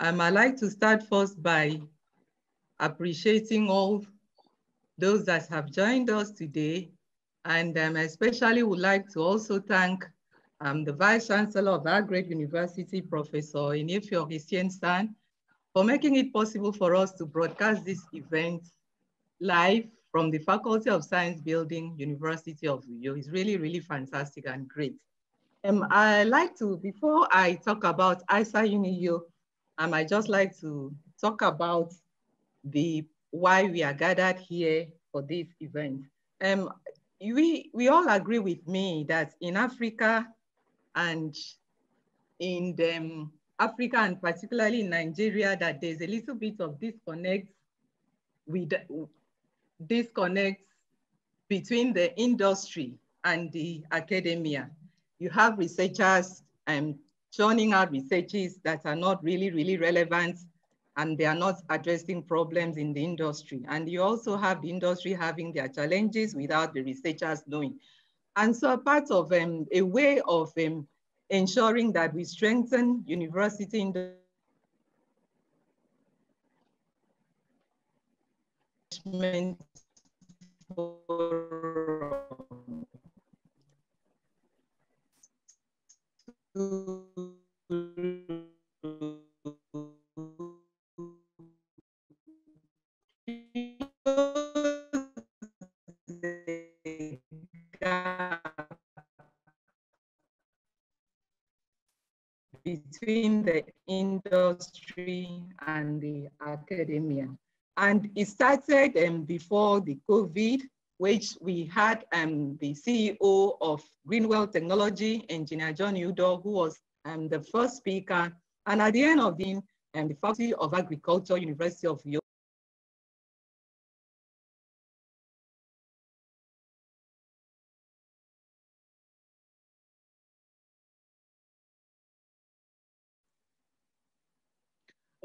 Um, I'd like to start first by appreciating all those that have joined us today. And um, especially would like to also thank um, the Vice Chancellor of our great university, Professor Enefiok Essien, for making it possible for us to broadcast this event live from the Faculty of Science Building, University of Uyo. It's really, really fantastic and great. Um, I like to, before I talk about ISA UniU, I just like to talk about the why we are gathered here for this event. Um, we, we all agree with me that in Africa and in the, um, Africa and particularly in Nigeria, that there's a little bit of disconnect with disconnect between the industry and the academia. You have researchers um, churning out researches that are not really, really relevant and they are not addressing problems in the industry. And you also have the industry having their challenges without the researchers knowing. And so part of um, a way of um, ensuring that we strengthen university investment between the industry and the academia. And it started um, before the COVID, which we had um, the CEO of Greenwell Technology, Engineer John Udoh, who was um, the first speaker. And at the end of the, um, the Faculty of Agriculture, University of Uyo,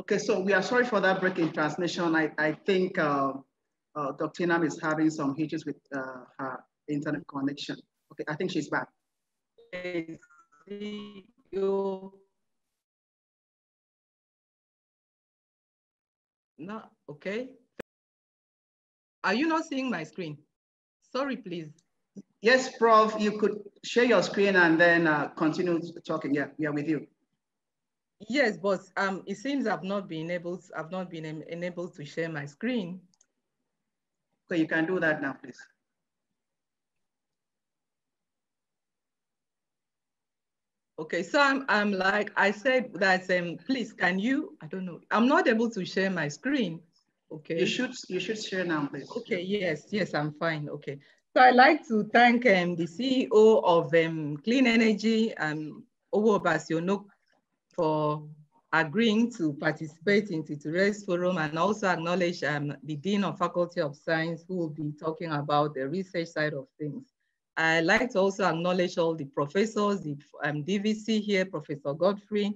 Okay, so we are sorry for that break in transmission. I, I think uh, uh, Dr. Nam is having some issues with uh, her internet connection. Okay, I think she's back. You. No, okay. Are you not seeing my screen? Sorry, please. Yes, Prof, you could share your screen and then uh, continue talking. Yeah, we are with you. Yes, but um, it seems I've not been able I've not been enabled to share my screen. Okay, you can do that now, please. Okay, so I'm, I'm like, I said that, um, please, can you, I don't know, I'm not able to share my screen. Okay. You should, you should share now, please. Okay, yes, yes, I'm fine, okay. So I'd like to thank um, the CEO of um, Clean Energy, um, Owobasi Onuk, for agreeing to participate in today's forum and also acknowledge um, the Dean of Faculty of Science who will be talking about the research side of things. I'd like to also acknowledge all the professors, the um, DVC here, Professor Godfrey.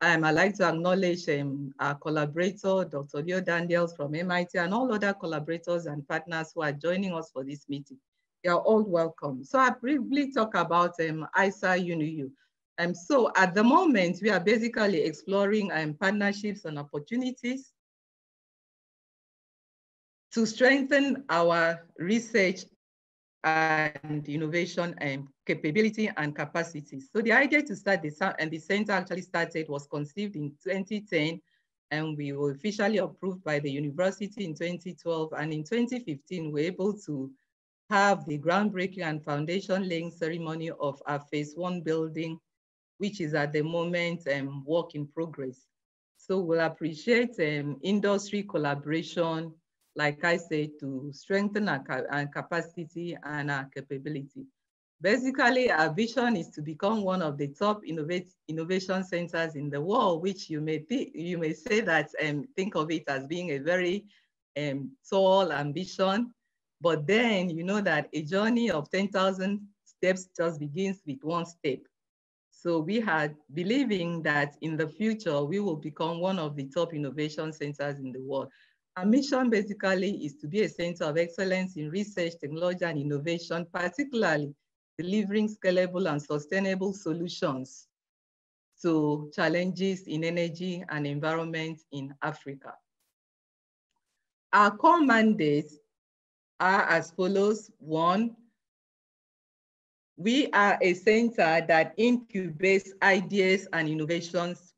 Um, I'd like to acknowledge um, our collaborator, Dr. Leo Daniels from MIT and all other collaborators and partners who are joining us for this meeting. You're all welcome. So I briefly talk about um, ISA UNIU. Um, so at the moment, we are basically exploring um, partnerships and opportunities to strengthen our research and innovation and capability and capacity. So the idea to start this and the center actually started was conceived in 2010 and we were officially approved by the university in 2012 and in 2015 we were able to have the groundbreaking and foundation laying ceremony of our phase one building which is at the moment um, work in progress. So we'll appreciate um, industry collaboration, like I said, to strengthen our, our capacity and our capability. Basically, our vision is to become one of the top innovation centers in the world, which you may, you may say that, um, think of it as being a very um, tall ambition, but then you know that a journey of 10,000 steps just begins with one step. So we had believing that in the future, we will become one of the top innovation centers in the world. Our mission basically is to be a center of excellence in research, technology, and innovation, particularly delivering scalable and sustainable solutions to challenges in energy and environment in Africa. Our core mandates are as follows. One, we are a center that incubates ideas and innovations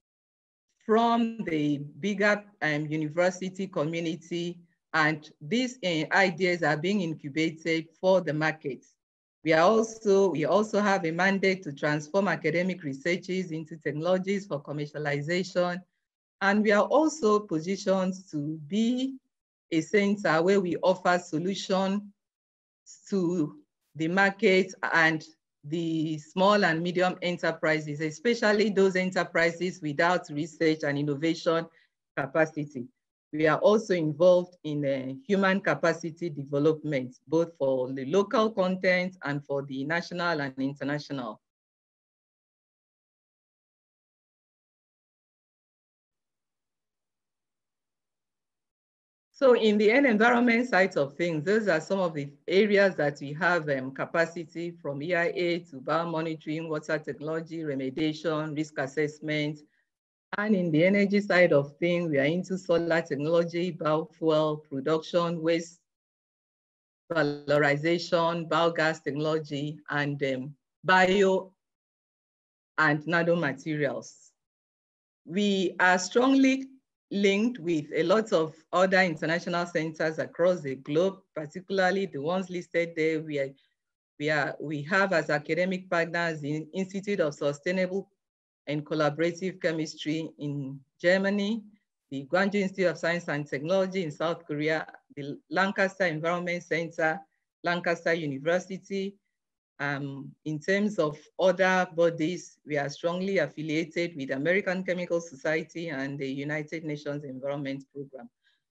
from the bigger um, university community, and these uh, ideas are being incubated for the markets. We are also, we also have a mandate to transform academic researches into technologies for commercialization. And we are also positioned to be a center where we offer solutions to the market and the small and medium enterprises, especially those enterprises without research and innovation capacity. We are also involved in uh, human capacity development, both for the local content and for the national and international. So in the end environment side of things, those are some of the areas that we have um, capacity from EIA to biomonitoring, water technology, remediation, risk assessment, and in the energy side of things, we are into solar technology, biofuel production, waste valorization, biogas technology, and um, bio and nanomaterials. We are strongly linked with a lot of other international centers across the globe, particularly the ones listed there. We, are, we, are, we have as academic partners the Institute of Sustainable and collaborative chemistry in Germany, the Gwangju Institute of Science and Technology in South Korea, the Lancaster Environment Center, Lancaster University. Um, in terms of other bodies, we are strongly affiliated with American Chemical Society and the United Nations Environment Program.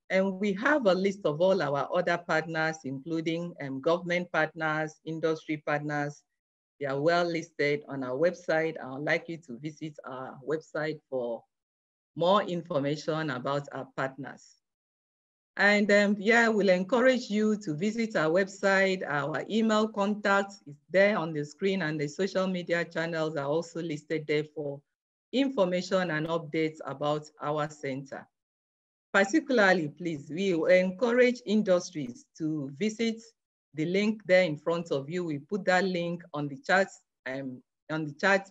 And we have a list of all our other partners, including um, government partners, industry partners, they are well listed on our website. I would like you to visit our website for more information about our partners. And um, yeah, we'll encourage you to visit our website. Our email contact is there on the screen and the social media channels are also listed there for information and updates about our center. Particularly, please, we encourage industries to visit the link there in front of you. We put that link on the chat um, on the chat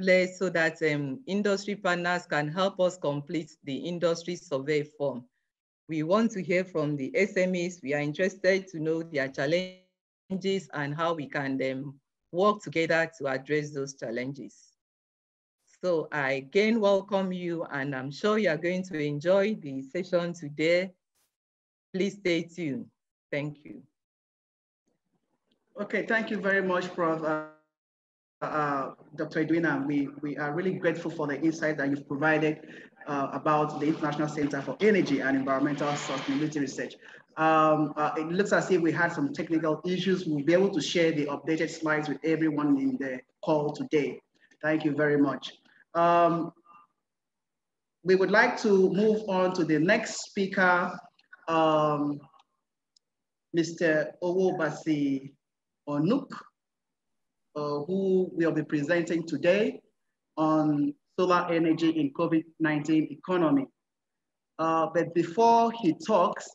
place so that um, industry partners can help us complete the industry survey form. We want to hear from the SMEs. We are interested to know their challenges and how we can um, work together to address those challenges. So I again welcome you and I'm sure you are going to enjoy the session today. Please stay tuned. Thank you. Okay, thank you very much, Prof. Uh, uh, Dr. Edwina. We, we are really grateful for the insight that you've provided uh, about the International Center for Energy and Environmental Sustainability Research. Um, uh, it looks as if we had some technical issues. We'll be able to share the updated slides with everyone in the call today. Thank you very much. Um, we would like to move on to the next speaker, um, Mr. Owobasi Onuk, uh, who will be presenting today on solar energy in COVID-19 economy. Uh, but before he talks,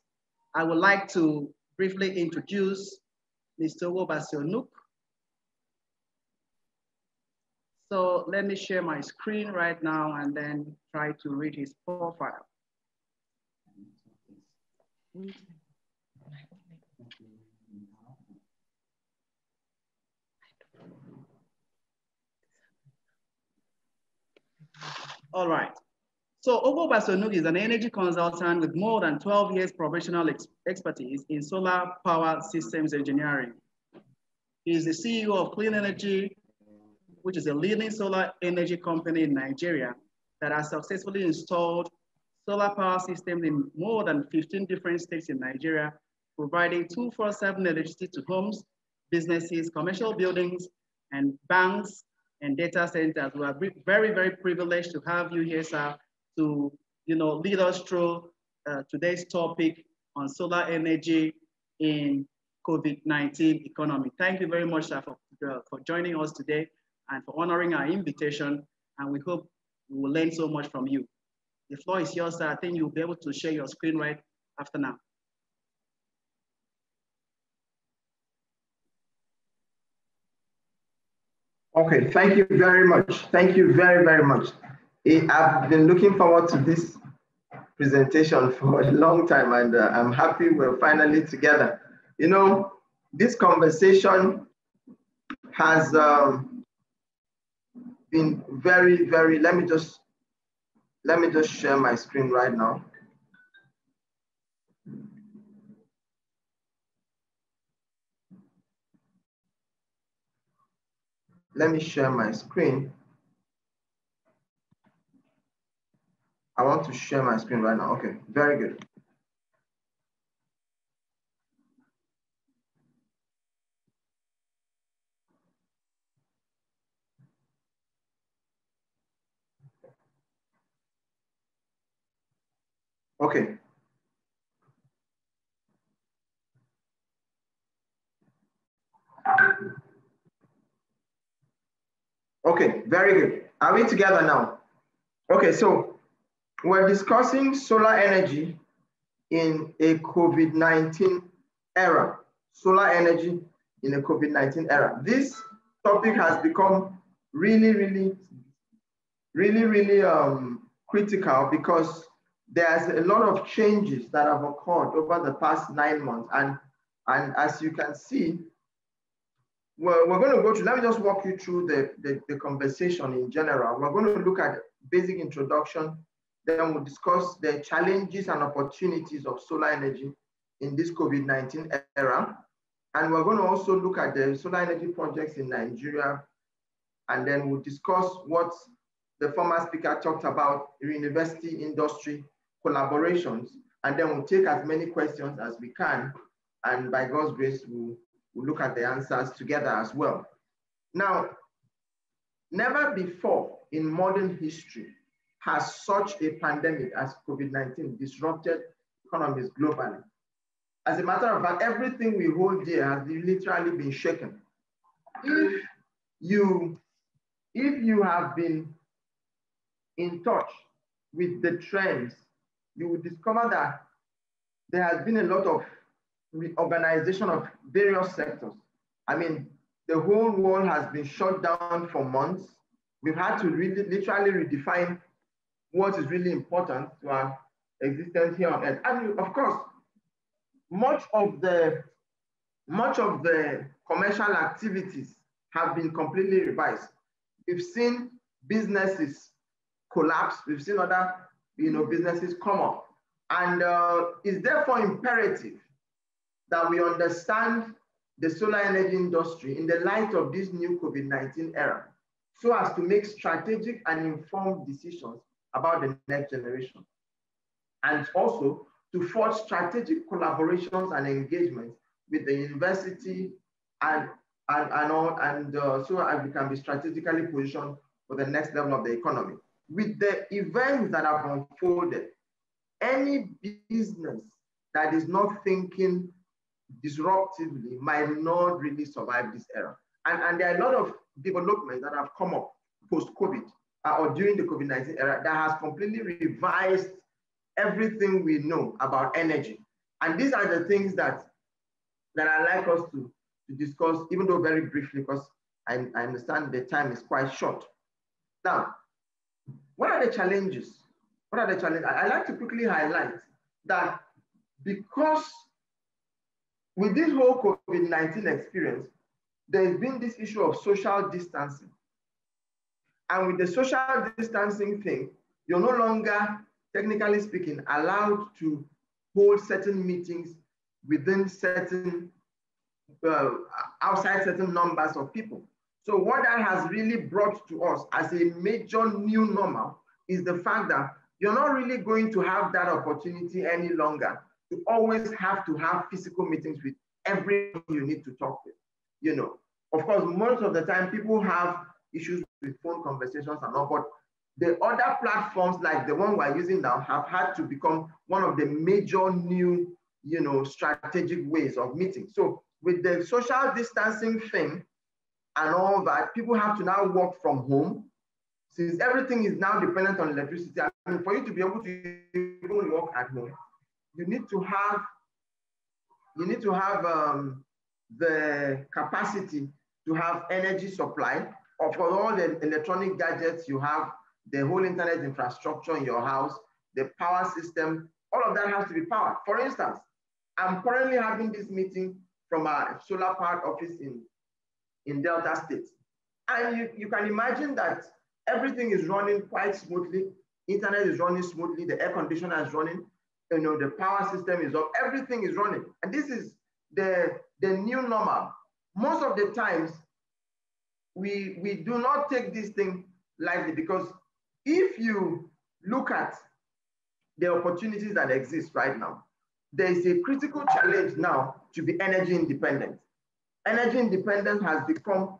I would like to briefly introduce Mr. Owobasi Onuk. So let me share my screen right now and then try to read his profile. All right. So Owobasi Onuk is an energy consultant with more than 12 years professional ex expertise in solar power systems engineering. He is the CEO of Clean Energy, which is a leading solar energy company in Nigeria that has successfully installed solar power systems in more than 15 different states in Nigeria, providing 247 electricity to homes, businesses, commercial buildings, and banks, and data centers. We are very, very privileged to have you here, sir, to you know, lead us through uh, today's topic on solar energy in COVID-19 economy. Thank you very much, sir, for, uh, for joining us today and for honoring our invitation and we hope we will learn so much from you. The floor is yours, sir. I think you'll be able to share your screen right after now. Okay, thank you very much. Thank you very, very much. I've been looking forward to this presentation for a long time and uh, I'm happy we're finally together. You know, this conversation has um, been very, very, let me just, let me just share my screen right now. Let me share my screen. I want to share my screen right now. Okay, very good. Okay. Okay, very good. Are we together now? Okay, so we're discussing solar energy in a COVID-19 era. Solar energy in a COVID-19 era. This topic has become really, really, really, really um, critical because there's a lot of changes that have occurred over the past nine months. And, and as you can see, we're, we're going to go to, let me just walk you through the, the, the conversation in general. We're going to look at basic introduction, then we'll discuss the challenges and opportunities of solar energy in this COVID-19 era. And we're going to also look at the solar energy projects in Nigeria. And then we'll discuss what the former speaker talked about university industry collaborations. And then we'll take as many questions as we can. And by God's grace, we'll We'll look at the answers together as well. Now, never before in modern history has such a pandemic as COVID-19 disrupted economies globally. As a matter of fact, everything we hold dear has literally been shaken. If you, if you have been in touch with the trends, you will discover that there has been a lot of reorganization of various sectors. I mean, the whole world has been shut down for months. We've had to really, literally redefine what is really important to our existence here on Earth. And of course, much of the much of the commercial activities have been completely revised. We've seen businesses collapse. We've seen other you know, businesses come up. And uh, it's therefore imperative that we understand the solar energy industry in the light of this new COVID-19 era, so as to make strategic and informed decisions about the next generation. And also to forge strategic collaborations and engagements with the university and, and, and, all, and uh, so as we can be strategically positioned for the next level of the economy. With the events that have unfolded, any business that is not thinking disruptively might not really survive this era. And, and there are a lot of developments that have come up post-COVID uh, or during the COVID-19 era that has completely revised everything we know about energy. And these are the things that, that I like us to, to discuss, even though very briefly, because I, I understand the time is quite short. Now, what are the challenges? What are the challenges? I, I like to quickly highlight that because with this whole COVID-19 experience, there's been this issue of social distancing. And with the social distancing thing, you're no longer, technically speaking, allowed to hold certain meetings within certain, uh, outside certain numbers of people. So what that has really brought to us as a major new normal is the fact that you're not really going to have that opportunity any longer you always have to have physical meetings with everyone you need to talk with. You know, of course, most of the time people have issues with phone conversations and all, but the other platforms like the one we're using now have had to become one of the major new, you know, strategic ways of meeting. So with the social distancing thing and all that, people have to now work from home. since everything is now dependent on electricity, I mean, for you to be able to work at home, you need to have you need to have um, the capacity to have energy supply or for all the electronic gadgets you have, the whole internet infrastructure in your house, the power system, all of that has to be powered. For instance, I'm currently having this meeting from our solar park office in, in Delta State. And you, you can imagine that everything is running quite smoothly. Internet is running smoothly. The air conditioner is running. You know, the power system is up. Everything is running. And this is the, the new normal. Most of the times, we, we do not take this thing lightly because if you look at the opportunities that exist right now, there is a critical challenge now to be energy independent. Energy independence has become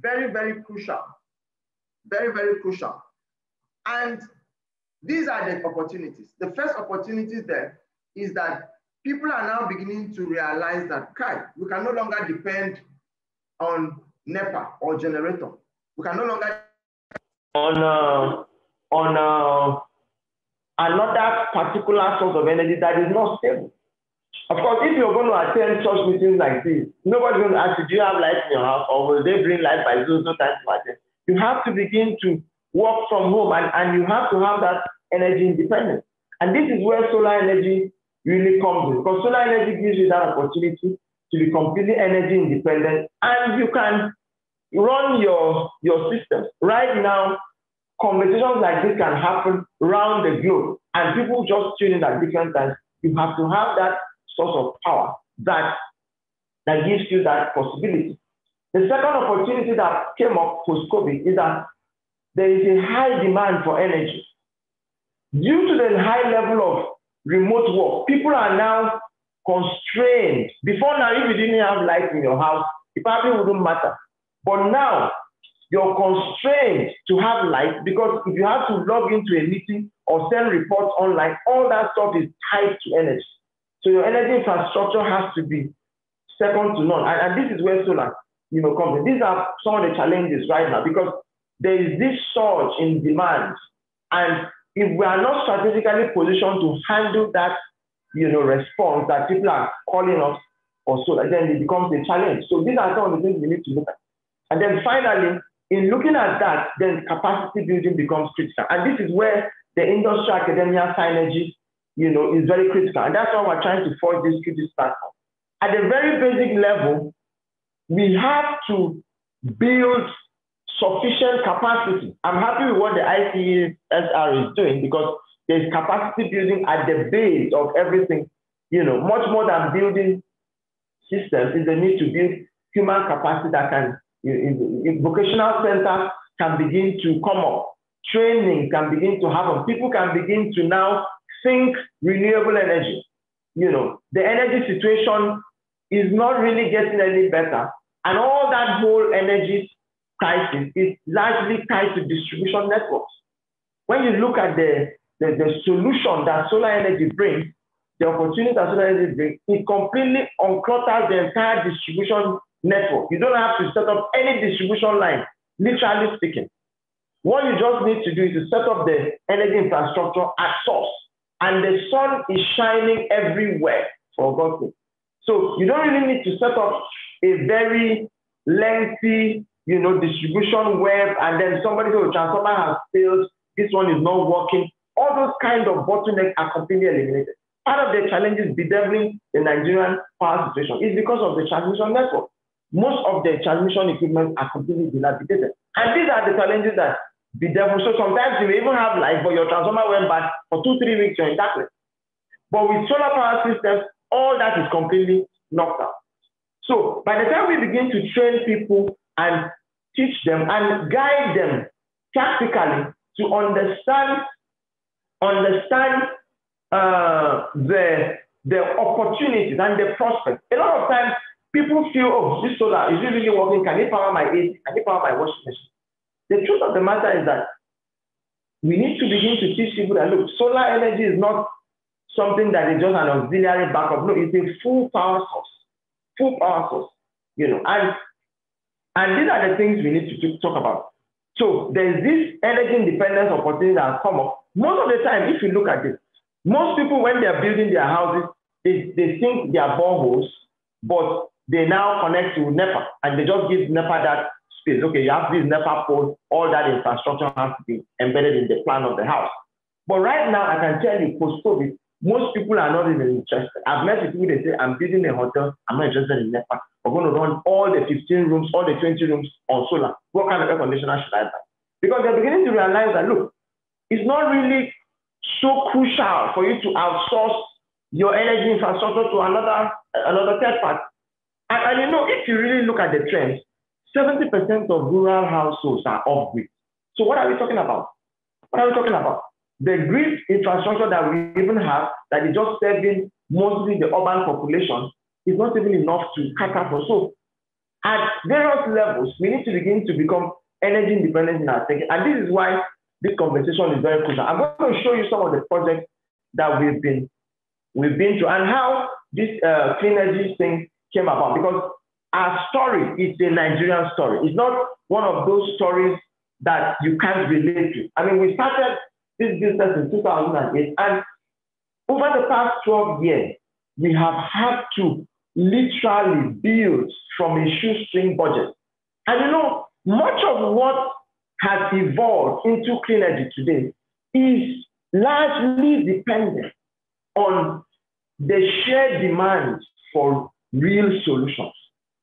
very, very crucial, very, very crucial. And these are the opportunities. The first opportunity there is that people are now beginning to realize that, Kai, we can no longer depend on NEPA or generator. We can no longer on uh, on uh, another particular source of energy that is not stable. Of course, if you're going to attend church meetings like this, nobody's going to ask you, do you have light in your house or will they bring light by those no time to attend? You have to begin to work from home and, and you have to have that energy independence. And this is where solar energy really comes in because solar energy gives you that opportunity to be completely energy independent and you can run your, your system. Right now, conversations like this can happen around the globe and people just tune in at different times. You have to have that source of power that, that gives you that possibility. The second opportunity that came up post-COVID is that there is a high demand for energy. Due to the high level of remote work, people are now constrained. Before now, if you didn't have light in your house, it probably wouldn't matter. But now, you're constrained to have light because if you have to log into a meeting or send reports online, all that stuff is tied to energy. So your energy infrastructure has to be second to none. And, and this is where solar, you know, comes in. These are some of the challenges right now because there is this surge in demand. And if we are not strategically positioned to handle that, you know, response that people are calling us or so, then it becomes a challenge. So these are some of the things we need to look at. And then finally, in looking at that, then capacity building becomes critical. And this is where the industrial academia synergy, you know, is very critical. And that's why we're trying to forge this this platform. At a very basic level, we have to build sufficient capacity. I'm happy with what the ICESR is doing because there's capacity building at the base of everything. You know, much more than building systems is the need to build human capacity that can, vocational centers can begin to come up. Training can begin to happen. People can begin to now think renewable energy. You know, the energy situation is not really getting any better. And all that whole energy crisis is largely tied to distribution networks. When you look at the, the, the solution that solar energy brings, the opportunity that solar energy brings, it completely unclutters the entire distribution network. You don't have to set up any distribution line, literally speaking. What you just need to do is to set up the energy infrastructure at source. And the sun is shining everywhere, for God's sake. So you don't really need to set up a very lengthy you know, distribution web, and then somebody says, oh, transformer has failed, this one is not working. All those kind of bottlenecks are completely eliminated. Part of the challenges bedeviling the Nigerian power situation is because of the transmission network. Most of the transmission equipment are completely dilapidated. And these are the challenges that bedevil. So sometimes you may even have life, but your transformer went bad for two, three weeks, you're in darkness. But with solar power systems, all that is completely knocked out. So by the time we begin to train people and teach them and guide them tactically to understand understand uh, the the opportunities and the prospects. A lot of times people feel, oh, this solar is really working. Can it power my AC? Can it power my washing machine? The truth of the matter is that we need to begin to teach people that look, solar energy is not something that is just an auxiliary backup. No, it's a full power source. Full power source. You know, and and these are the things we need to talk about. So there's this energy independence opportunity that has come up. Most of the time, if you look at it, most people, when they're building their houses, they, they think they are boreholes, but they now connect to NEPA and they just give NEPA that space. Okay, you have this NEPA pole, all that infrastructure has to be embedded in the plan of the house. But right now, I can tell you, post-COVID, most people are not even interested. I've met people, they say, I'm building a hotel, I'm not interested in NEPA. We're going to run all the 15 rooms, all the 20 rooms on solar. What kind of air conditioner should I buy? Because they're beginning to realize that, look, it's not really so crucial for you to outsource your energy infrastructure to another, another third party. And, and you know, if you really look at the trends, 70% of rural households are off grid. So what are we talking about? What are we talking about? The grid infrastructure that we even have that is just serving mostly the urban population is not even enough to cater for. So at various levels, we need to begin to become energy independent in our thinking. And this is why this conversation is very crucial. I'm going to show you some of the projects that we've been we've been through and how this uh, clean energy thing came about. Because our story is a Nigerian story. It's not one of those stories that you can't relate to. I mean, we started this business in 2008, and over the past 12 years, we have had to literally build from a shoestring budget. And you know, much of what has evolved into clean energy today is largely dependent on the shared demand for real solutions.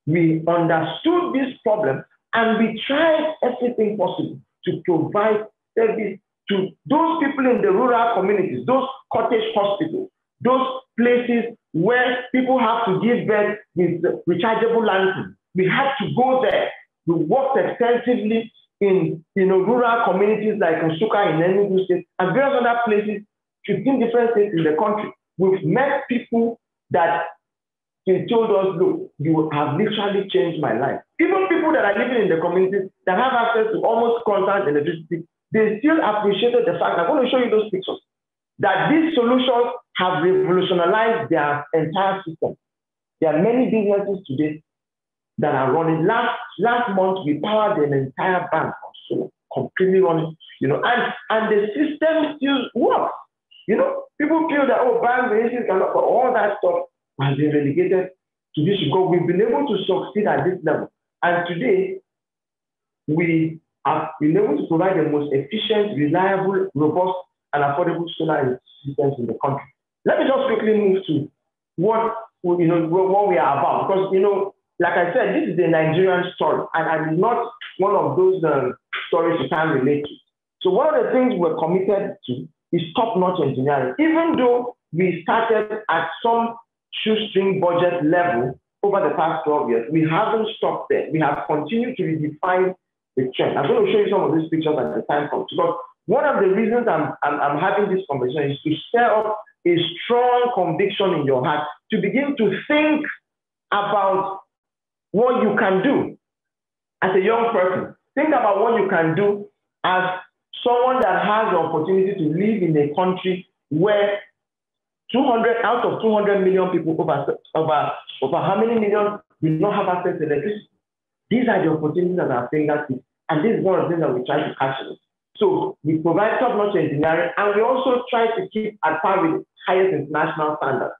We understood this problem and we tried everything possible to provide service to those people in the rural communities, those cottage hospitals, those places where people have to give birth with rechargeable lanterns. We had to go there. We worked extensively in you know, rural communities like Nsukka in Enugu State and various other places, 15 different states in the country. We've met people that they told us, look, you have literally changed my life. Even people that are living in the communities that have access to almost constant electricity, they still appreciated the fact, I'm going to show you those pictures, that these solutions have revolutionized their entire system. There are many businesses today that are running. Last last month, we powered an entire bank of solar, completely running, you know, and, and the system still works. You know, people feel that, oh, banks, agencies cannot, but all that stuff has been relegated to this because we've been able to succeed at this level. And today, we have been able to provide the most efficient, reliable, robust, and affordable solar systems in the country. Let me just quickly move to what you know what we are about because you know, like I said, this is a Nigerian story, and I'm not one of those um, stories you can relate to. So one of the things we're committed to is top-notch engineering. Even though we started at some shoestring budget level over the past 12 years, we haven't stopped there. We have continued to redefine the trend. I'm going to show you some of these pictures at the time comes. Because one of the reasons I'm, I'm, I'm having this conversation is to stir up a strong conviction in your heart to begin to think about what you can do as a young person. Think about what you can do as someone that has the opportunity to live in a country where 200 out of 200 million people over, over, over how many million do not have access to electricity? These are the opportunities that are fingertips. And this is one of the things that we try to catch. So we provide top-notch engineering, and we also try to keep at par with highest international standards.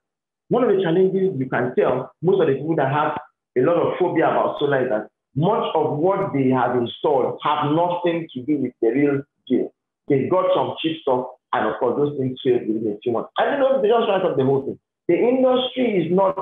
One of the challenges you can tell most of the people that have a lot of phobia about solar is that much of what they have installed have nothing to do with the real deal. They got some cheap stuff, and of course, those things fail within a few months. I don't know, they just write up the whole thing. The industry is not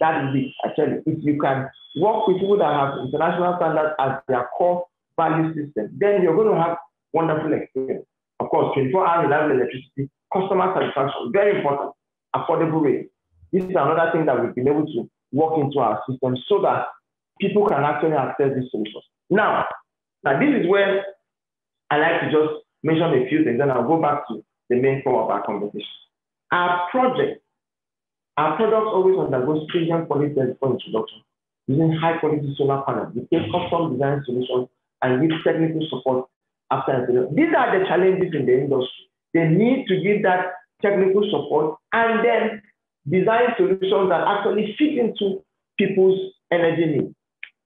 that easy, I tell. If you can work with people that have international standards as their core value system, then you're going to have wonderful experience. Of course, 24 hour reliable electricity, customer satisfaction, very important, affordable rate. This is another thing that we've been able to work into our system so that people can actually access these solutions. Now, now this is where I like to just mention a few things, and I'll go back to the main form of our conversation. Our project, our products always undergo stringent quality for introduction using high quality solar panels. We take custom design solutions and give technical support after installation. These are the challenges in the industry. They need to give that technical support and then design solutions that actually fit into people's energy needs.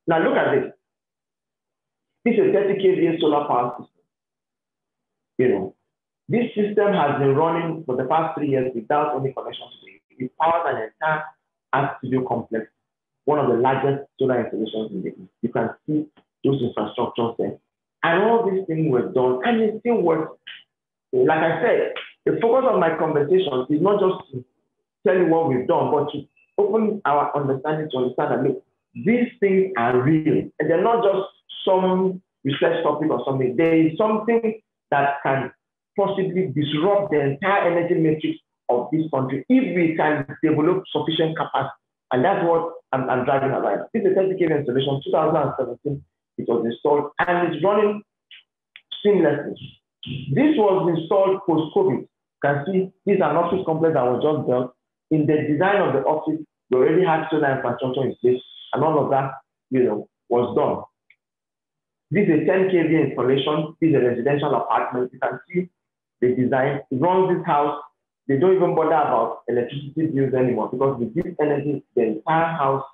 Now look at this. This is a 30 kVA solar power system. You know, this system has been running for the past three years without any connection to It powers an entire studio complex, one of the largest solar installations in the East. You can see those infrastructures there. And all these things were done, and it still works. Like I said, the focus of my conversation is not just to tell you what we've done, but to open our understanding to understand that look, these things are real. And they're not just some research topic or something. There is something that can possibly disrupt the entire energy matrix of this country if we can develop sufficient capacity. And that's what I'm, I'm driving now. This is a 30 kV installation, 2017, it was installed and it's running seamlessly. This was installed post-COVID. You can see these are office complex that was just built. In the design of the office, we already had solar infrastructure in place, and all of that, you know, was done. This is a 10 kV installation. This is a residential apartment. You can see the design. It runs this house. They don't even bother about electricity bills anymore because with this energy, the entire house,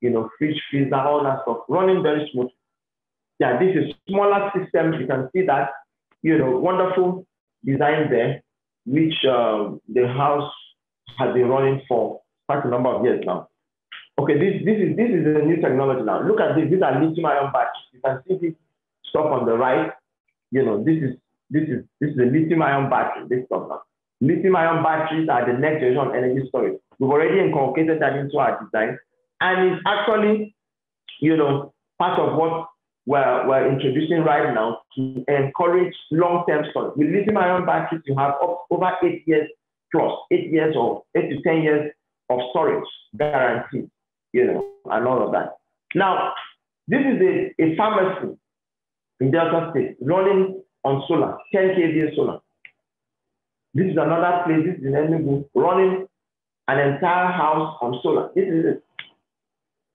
you know, fridge, freezer, all that stuff, running very smooth. Yeah, this is smaller system. You can see that, you know, wonderful design there, which uh, the house has been running for quite a number of years now. Okay, this, this is this is a new technology now. Look at this. These are lithium-ion batteries. You can see this stuff on the right. You know, this is this is this is a lithium-ion battery. This stuff now. Lithium-ion batteries are the next generation energy storage. We've already inculcated that into our design, and it's actually, you know, part of what we're, we're introducing right now to encourage long-term storage. With lithium-ion batteries, you have up, over eight years plus, eight years or eight to 10 years of storage guaranteed, you know, and all of that. Now, this is a, a pharmacy in Delta State running on solar, 10 kVA solar. This is another place, this is in running an entire house on solar. This is it.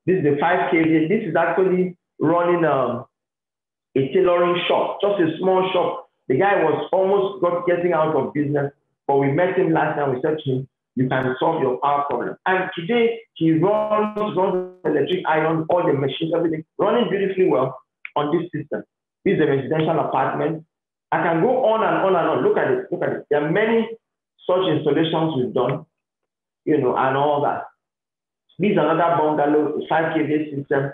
This is the 5 kVA. This is actually running um, a tailoring shop, just a small shop. The guy was almost got getting out of business, but we met him last time. We said to him, "You can solve your power problem." And today he runs runs electric iron, all the machines, everything running beautifully well on this system. This is a residential apartment. I can go on and on and on. Look at it. Look at it. There are many such installations we've done, you know, and all that. This is another bungalow, 5 kVA system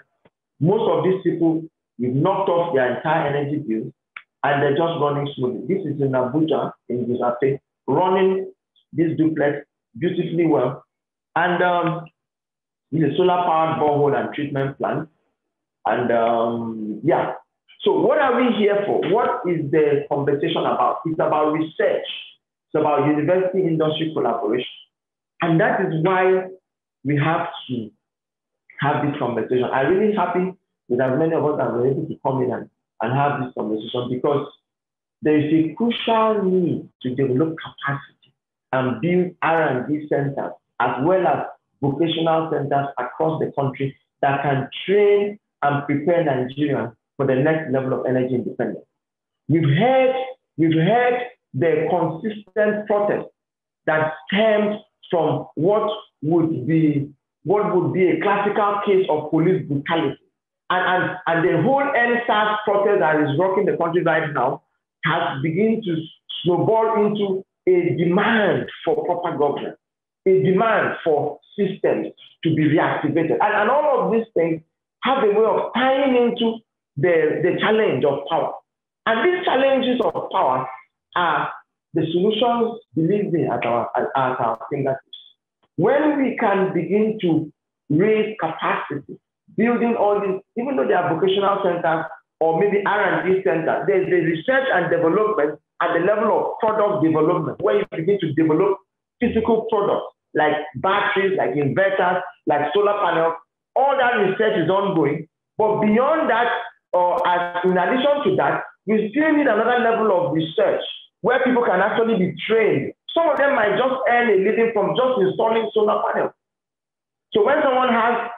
most of these people, we've knocked off their entire energy bills and they're just running smoothly. This is in Abuja, in Guzape, running this duplex beautifully well. And um, it's a solar powered borehole and treatment plant. And um, yeah, so what are we here for? What is the conversation about? It's about research. It's about university industry collaboration. And that is why we have to have this conversation. I'm really happy with as many of us that were able to come in and, and have this conversation because there is a crucial need to develop capacity and build R&D centers as well as vocational centers across the country that can train and prepare Nigerians for the next level of energy independence. We've heard, we've heard the consistent protest that stems from what would be what would be a classical case of police brutality. And, and, and the whole EndSARS protest that is rocking the country right now has begun to snowball into a demand for proper governance, a demand for systems to be reactivated. And, and all of these things have a way of tying into the, the challenge of power. And these challenges of power are the solutions, believe me, at our, at, our fingertips. When we can begin to raise capacity, building all these, even though they are vocational centers or maybe R&D centers, there's the research and development at the level of product development, where you begin to develop physical products like batteries, like inverters, like solar panels. All that research is ongoing. But beyond that, or as in addition to that, we still need another level of research where people can actually be trained some of them might just earn a living from just installing solar panels. So when someone has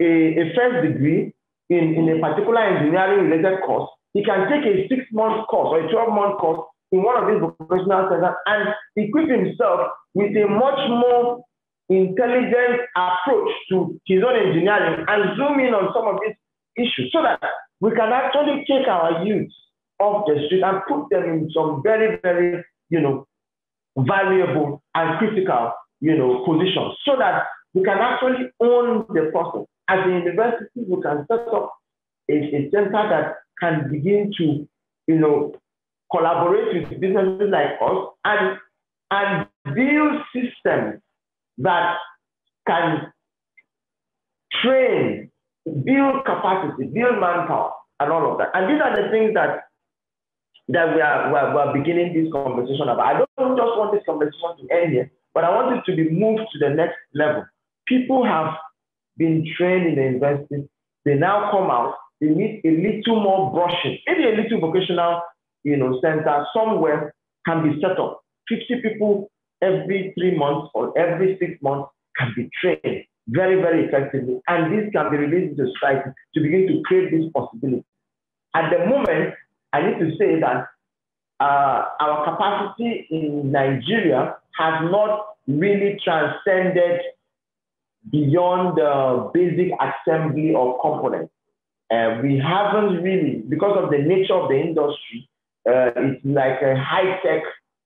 a, a first degree in, in a particular engineering related course, he can take a six month course or a 12 month course in one of these vocational centers and equip himself with a much more intelligent approach to his own engineering and zoom in on some of these issues so that we can actually take our youth off the street and put them in some very, very, you know, valuable and critical, you know, positions so that we can actually own the process. As a university, we can set up a, a center that can begin to, you know, collaborate with businesses like us and, and build systems that can train, build capacity, build manpower, and all of that. And these are the things that that we are, we are, we are beginning this conversation about. I don't just want this conversation to end here, but I want it to be moved to the next level. People have been trained in the university. They now come out. They need a little more brushing. Maybe a little vocational, you know, center somewhere can be set up. 50 people every three months or every six months can be trained very, very effectively. And this can be released to society to begin to create this possibility. At the moment, I need to say that uh, our capacity in Nigeria has not really transcended beyond the basic assembly of components. Uh, we haven't really, because of the nature of the industry, uh, it's like a high tech,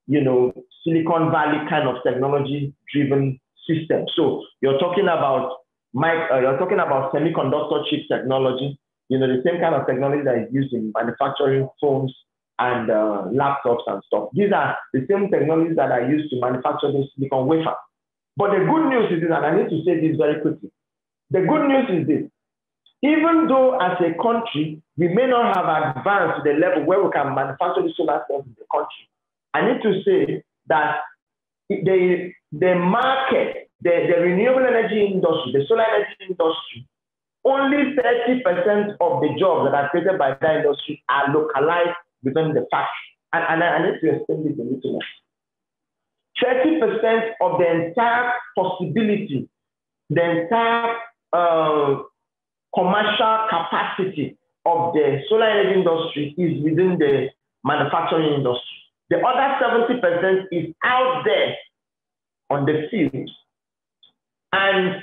you know, Silicon Valley kind of technology driven system. So you're talking about uh, you're talking about semiconductor chip technology, you know, the same kind of technology that is used in manufacturing phones and uh, laptops and stuff. These are the same technologies that are used to manufacture the silicon wafer. But the good news is this, and I need to say this very quickly. The good news is this. Even though as a country, we may not have advanced to the level where we can manufacture the solar cells in the country, I need to say that the, the market, the, the renewable energy industry, the solar energy industry, only 30% of the jobs that are created by that industry are localized within the factory. And, and I, need to explain this a little more. 30% of the entire possibility, the entire uh, commercial capacity of the solar energy industry is within the manufacturing industry. The other 70% is out there on the field and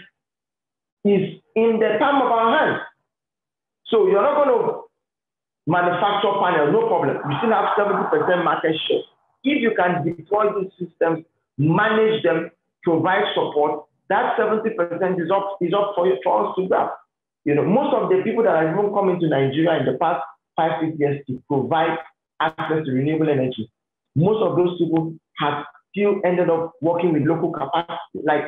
is in the palm of our hands. So you're not going to manufacture panels, no problem. You still have 70% market share. If you can deploy these systems, manage them, provide support, that 70% is up, is up for, you, for us to grab. You know, most of the people that have even come into Nigeria in the past five, six years to provide access to renewable energy, most of those people have still ended up working with local capacity, like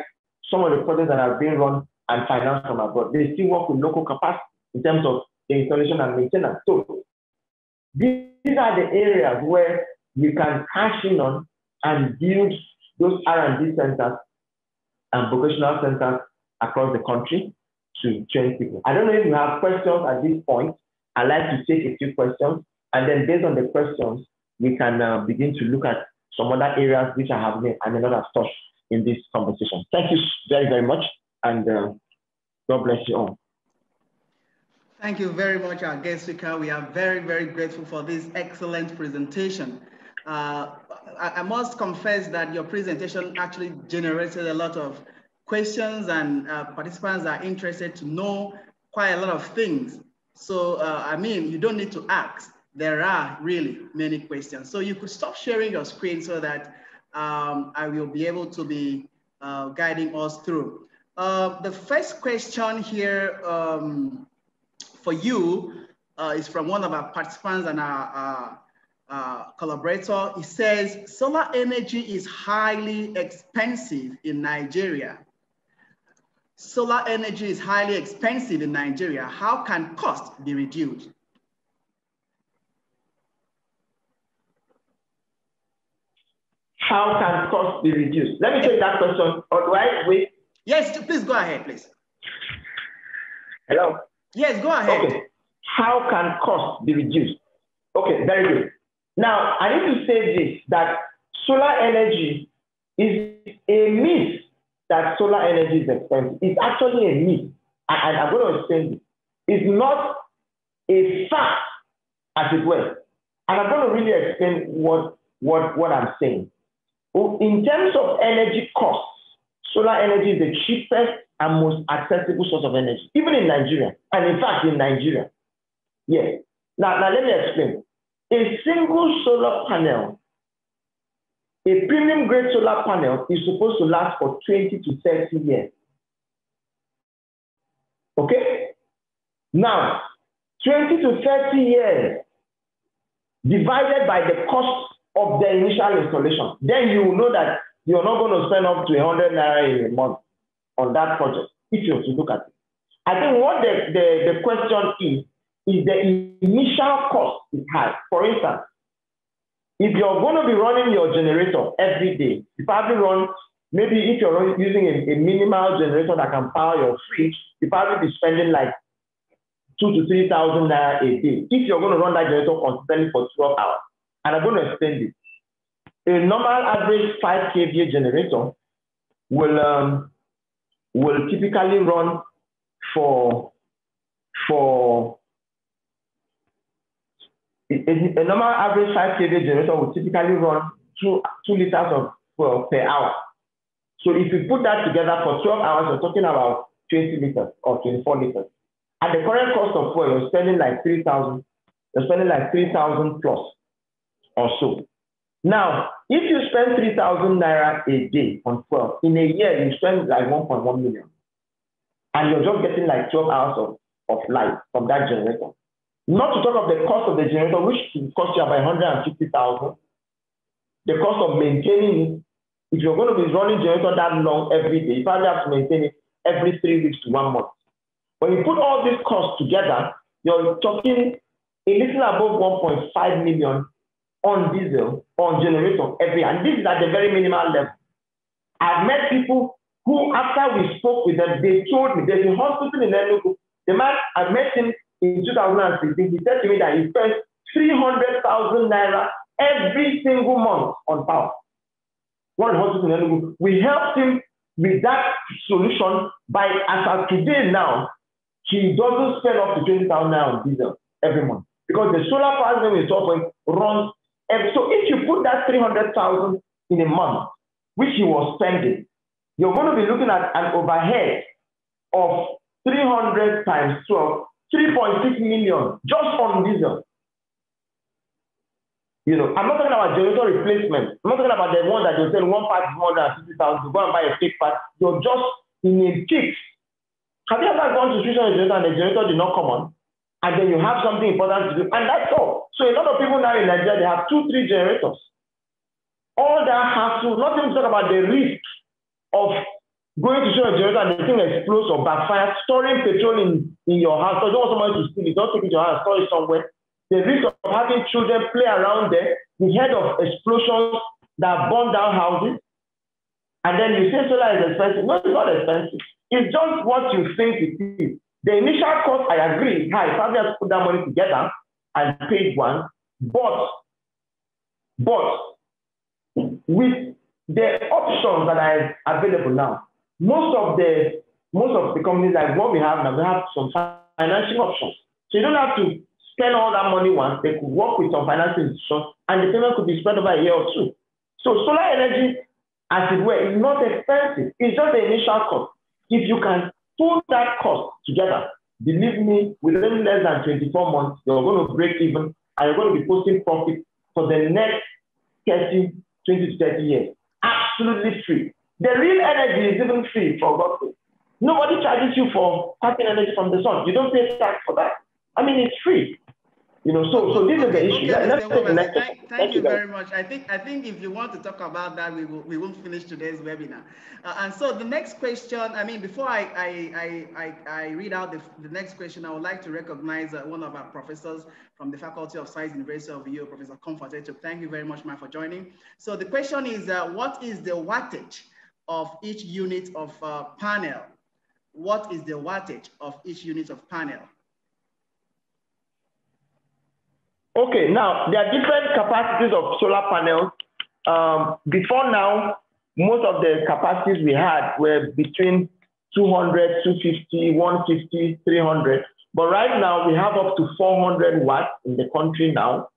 some of the projects that are being run and financed from abroad. They still work with local capacity in terms of the installation and maintenance. So these are the areas where we can cash in on and build those R&D centers and vocational centers across the country to train people. I don't know if you have questions at this point. I'd like to take a few questions, and then based on the questions, we can uh, begin to look at some other areas which I have and another touch in this conversation. Thank you very, very much, and uh, God bless you all. Thank you very much, our guest speaker. We are very, very grateful for this excellent presentation. Uh, I, I, must confess that your presentation actually generated a lot of questions and uh, participants are interested to know quite a lot of things. So, uh, I mean, you don't need to ask there are really many questions. So you could stop sharing your screen so that um, I will be able to be uh, guiding us through. Uh, the first question here um, for you uh, is from one of our participants and our collaborator. He says, solar energy is highly expensive in Nigeria. Solar energy is highly expensive in Nigeria. How can cost be reduced? How can cost be reduced? Let me take that question. Or do I wait? Yes, please go ahead, please. Hello? Yes, go ahead. Okay. How can cost be reduced? Okay, very good. Now, I need to say this, that solar energy is a myth that solar energy is expensive. It's actually a myth. And I'm going to explain this. It's not a fact, as it were. And I'm going to really explain what, what, what I'm saying. Oh, in terms of energy costs, solar energy is the cheapest and most accessible source of energy, even in Nigeria. And in fact, in Nigeria, Yes. Now, now let me explain. A single solar panel, a premium grade solar panel is supposed to last for 20 to 30 years. Okay? Now, 20 to 30 years divided by the cost of the initial installation, then you will know that you're not going to spend up to 100 naira in a month on that project if you look at it. I think what the, the, the question is, is the initial cost is high. For instance, if you're going to be running your generator every day, you probably run, maybe if you're using a, a minimal generator that can power your fridge, you probably be spending like two to 3,000 naira a day. If you're going to run that generator consistently for 12 hours, and I'm going to extend it. A normal average 5 kVA generator will, um, will typically run for, for a, a normal average 5 kVA generator will typically run two, two liters of fuel per hour. So if you put that together for 12 hours, you're talking about 20 liters or 24 liters. At the current cost of fuel, you're spending like 3,000, you're spending like 3,000 plus or so. Now, if you spend 3,000 naira a day on fuel, in a year, you spend like 1.1 million. And you're just getting like 12 hours of, of light from that generator. Not to talk of the cost of the generator, which cost you about 150,000. The cost of maintaining it. If you're going to be running generator that long every day, you probably have to maintain it every three weeks to one month. When you put all these costs together, you're talking a little above 1.5 million on diesel, on generator every year. and this is at the very minimal level. I've met people who, after we spoke with them, they told me there's a hospital in Enugu. The man, I met him in 2016. He said to me that he spent 300,000 naira every single month on power. One hospital in Enugu. We helped him with that solution by, as of today now, he doesn't spend up to 20,000 naira on diesel every month because the solar power system is offering runs and so if you put that 300,000 in a month, which he was spending, you're going to be looking at an overhead of 300 times 12, 3.6 million just on diesel. You know, I'm not talking about generator replacement. I'm not talking about the one that you sell one part more than 50,000 to go and buy a fake part. You're just in a fix. Have you ever gone to switch a generator and the generator did not come on? And then you have something important to do, and that's all. So a lot of people now in Nigeria, they have two, three generators. All that has to, not even talk about the risk of going to show a generator and the thing explodes or backfire, storing petrol in, in your house. So you don't want somebody to steal it, don't take it to your house, store it somewhere. The risk of having children play around there, the head of explosions that burn down houses. And then you say solar is expensive. No, it's not expensive. It's just what you think it is. The initial cost, I agree. Probably have to put that money together and paid one, but but with the options that are available now, most of the most of the companies like what we have now, we have some financing options. So you don't have to spend all that money once. They could work with some financing institutions, and the payment could be spread over a year or two. So solar energy, as it were, is not expensive. It's just the initial cost. If you can put that cost together Believe me, within less than 24 months, you're going to break even and you're going to be posting profit for the next 30, 20 to 30 years. Absolutely free. The real energy is even free for God's sake. Nobody charges you for tapping energy from the sun. You don't pay tax for that. I mean, it's free. You know, so so this okay, is the issue. Okay, Let's take the next thank, thank, thank you, very much. I think I think if you want to talk about that, we will we will finish today's webinar. Uh, and so the next question, I mean, before I I I I, I read out the, the next question, I would like to recognize uh, one of our professors from the Faculty of Science, University of Uyo, Professor Comfort Thank you very much, Mike, for joining. So the question is, uh, what is the wattage of each unit of uh, panel? What is the wattage of each unit of panel? Okay, now there are different capacities of solar panels. Um, before now, most of the capacities we had were between 200, 250, 150, 300. But right now we have up to 400 watts in the country now.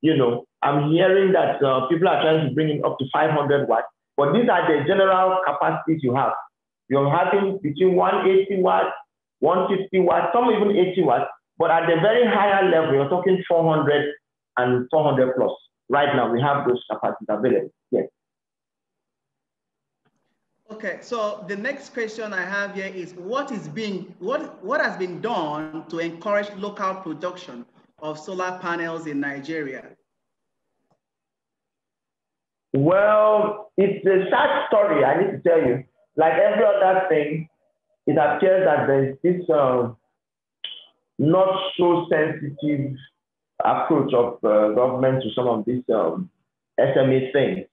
You know, I'm hearing that uh, people are trying to bring in up to 500 watts. But these are the general capacities you have. You're having between 180 watts, 150 watts, some even 80 watts. But at the very higher level, you're talking 400 and 400 plus. Right now, we have those capacities available. Yes. Okay, so the next question I have here is what is being what what has been done to encourage local production of solar panels in Nigeria? Well, it's a sad story, I need to tell you. Like every other thing, it appears that there's this um, not so sensitive approach of uh, government to some of these um, SME things.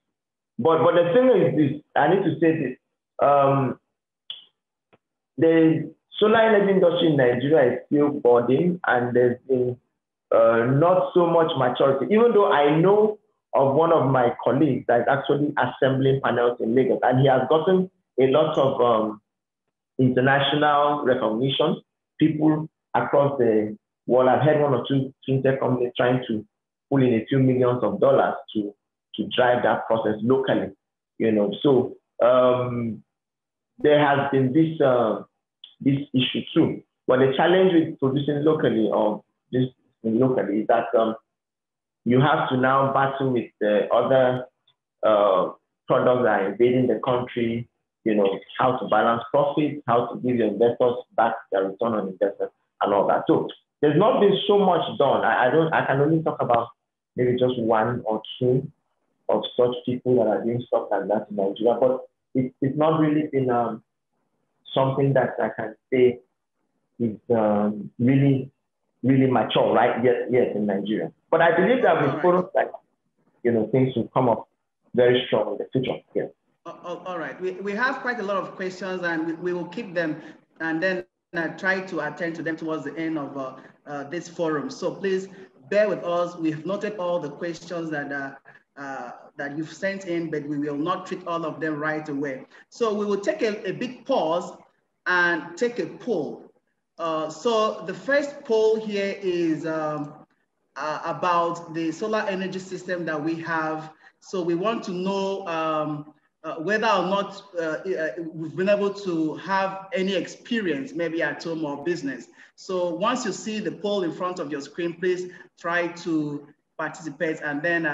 But but the thing is this, I need to say this. Um, the solar energy industry in Nigeria is still budding and there's been uh, not so much maturity, even though I know of one of my colleagues that is actually assembling panels in Lagos, and he has gotten a lot of um, international recognition. People across the world, I've heard one or two fintech companies trying to pull in a few millions of dollars to to drive that process locally. You know, so um, there has been this uh, this issue too. But the challenge with producing locally or this locally is that um, you have to now battle with the other uh, products that are invading the country, you know, how to balance profits, how to give your investors back their return on investment and all that. So there's not been so much done. I, I don't I can only talk about maybe just one or two of such people that are doing stuff like that in Nigeria, but it, it's not really been um, something that I can say is um, really really mature right yet, yet in Nigeria. But I believe that with forums like, you know, things will come up very strong in the future. Yeah. all right. We, we have quite a lot of questions and we, we will keep them and then uh, try to attend to them towards the end of uh, uh, this forum. So please bear with us. We have noted all the questions that uh, uh, that you've sent in, but we will not treat all of them right away. So we will take a, a big pause and take a poll. Uh, so the first poll here is um, uh, about the solar energy system that we have. So we want to know um, uh, whether or not uh, uh, we've been able to have any experience, maybe at home or business. So once you see the poll in front of your screen, please try to participate and then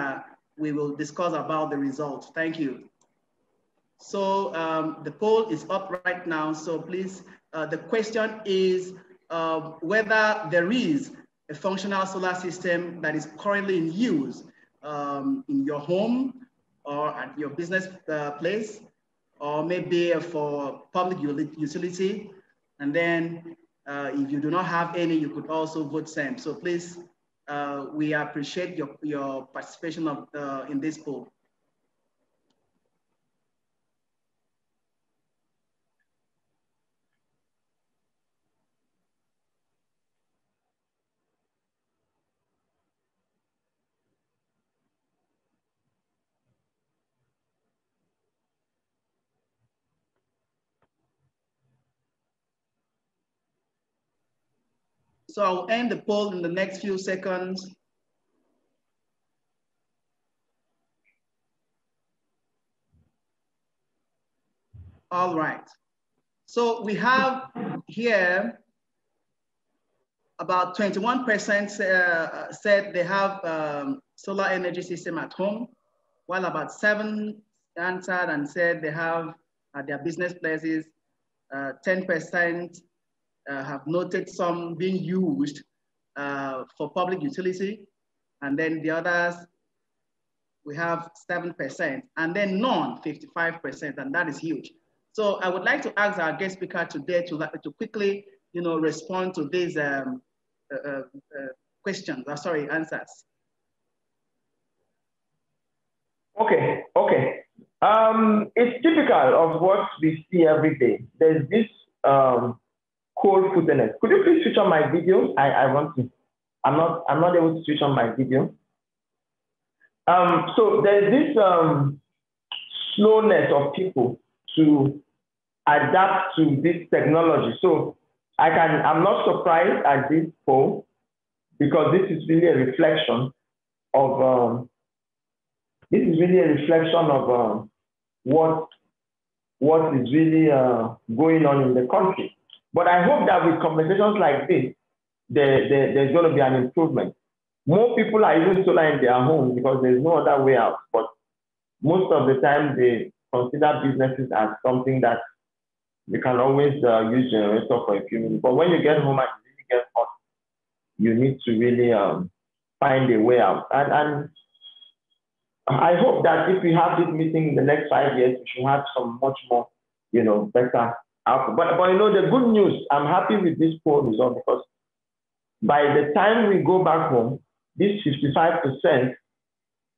we will discuss about the result. Thank you. So um, the poll is up right now. So please uh, the question is uh, whether there is a functional solar system that is currently in use um, in your home or at your business uh, place, or maybe for public utility. And then uh, if you do not have any, you could also vote same. So please, uh, we appreciate your, your participation of, uh, in this poll. So I'll end the poll in the next few seconds. All right. So we have here about 21% uh, said they have um, solar energy system at home, while about seven answered and said they have at their business places. 10% uh, uh, have noted some being used uh, for public utility. And then the others, we have 7%, and then none, 55%, and that is huge. So I would like to ask our guest speaker today to, to quickly you know, respond to these um, uh, uh, uh questions, uh, sorry, answers. Okay, okay. Um, it's typical of what we see every day. There's this um, cold footedness. Could you please switch on my video? I, I want to. I'm not I'm not able to switch on my video. Um, so there's this um, slowness of people to adapt to this technology. So I can I'm not surprised at this poll because this is really a reflection of um, this is really a reflection of um, what what is really uh, going on in the country. But I hope that with conversations like this, there, there, there's going to be an improvement. More people are using solar in their homes because there's no other way out. But most of the time, they consider businesses as something that you can always uh, use generator for a few minutes. But when you get home and you really get hot, you need to really um, find a way out. And, and I hope that if we have this meeting in the next five years, we should have some much more, you know, better. But, but you know, the good news, I'm happy with this poll result because by the time we go back home, this 55%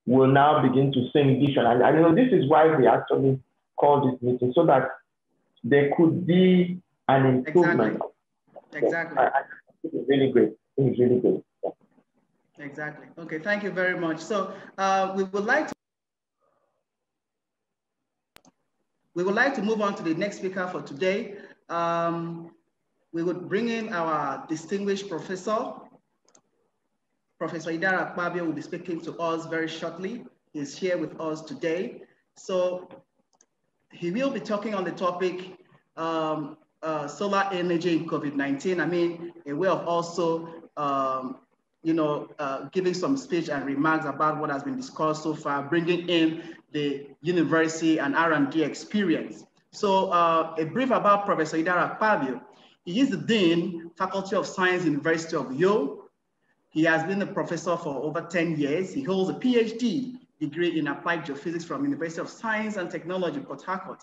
will now begin to sing different. And, and you know, this is why we actually called this meeting so that there could be an improvement. Exactly. exactly. I, I, it's really great. It's really good. Exactly. Okay, thank you very much. So uh, we would like to we would like to move on to the next speaker for today. Um, we would bring in our distinguished professor. Professor Idara Akpabio will be speaking to us very shortly. He's here with us today. So he will be talking on the topic um, uh, solar energy in COVID-19. I mean, a way of also um, you know, uh, giving some speech and remarks about what has been discussed so far, bringing in the university and R&D experience. So uh, a brief about Professor Idara Akpabio. He is the Dean, Faculty of Science, University of Uyo. He has been a professor for over 10 years. He holds a PhD degree in applied geophysics from University of Science and Technology, Port Harcourt.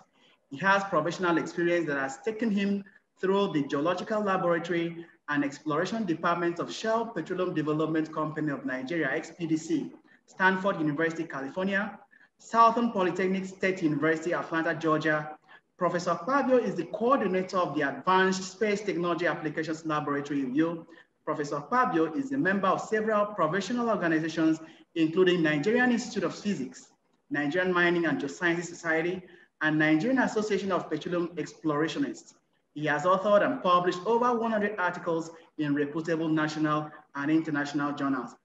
He has professional experience that has taken him through the geological laboratory and Exploration Department of Shell Petroleum Development Company of Nigeria, SPDC, Stanford University, California, Southern Polytechnic State University, Atlanta, Georgia. Professor Akpabio is the coordinator of the Advanced Space Technology Applications Laboratory in Professor Akpabio is a member of several professional organizations, including Nigerian Institute of Physics, Nigerian Mining and Geosciences Society, and Nigerian Association of Petroleum Explorationists. He has authored and published over 100 articles in reputable national and international journals.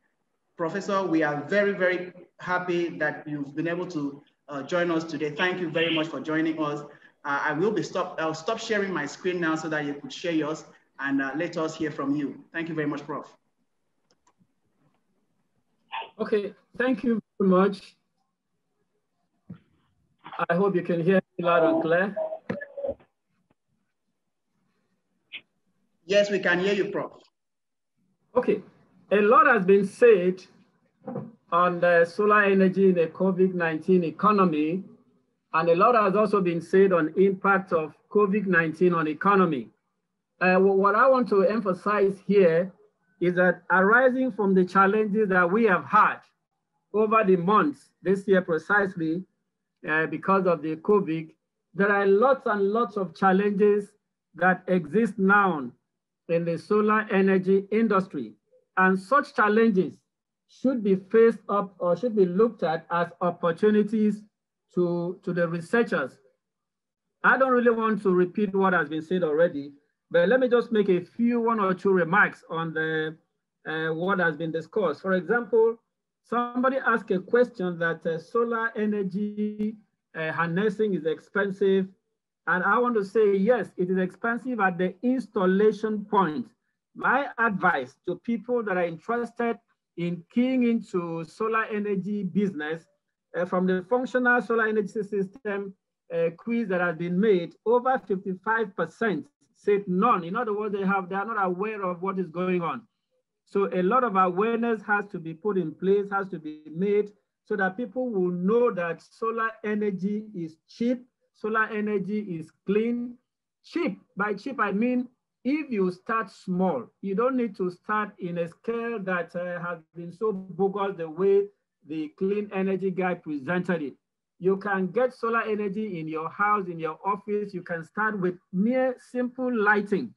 Professor, we are very, very happy that you've been able to uh, join us today. Thank you very much for joining us. Uh, I will be stop, I'll stop sharing my screen now so that you could share yours and uh, let us hear from you. Thank you very much, Prof. Okay, thank you very much. I hope you can hear me loud and clear. Yes, we can hear you, Prof. Okay, a lot has been said on the solar energy in the COVID-19 economy, and a lot has also been said on impact of COVID-19 on economy. Uh, what I want to emphasize here is that arising from the challenges that we have had over the months this year precisely uh, because of the COVID, there are lots and lots of challenges that exist now in the solar energy industry. And such challenges should be faced up or should be looked at as opportunities to, to the researchers. I don't really want to repeat what has been said already, but let me just make a few one or two remarks on the uh, what has been discussed. For example, somebody asked a question that uh, solar energy uh, harnessing is expensive and I want to say, yes, it is expensive at the installation point. My advice to people that are interested in keying into solar energy business uh, from the functional solar energy system uh, quiz that has been made, over 55% said none. In other words, they have they are not aware of what is going on. So a lot of awareness has to be put in place, has to be made so that people will know that solar energy is cheap solar energy is clean, cheap. By cheap, I mean if you start small, you don't need to start in a scale that uh, has been so bogus the way the clean energy guy presented it. You can get solar energy in your house, in your office. You can start with mere simple lighting.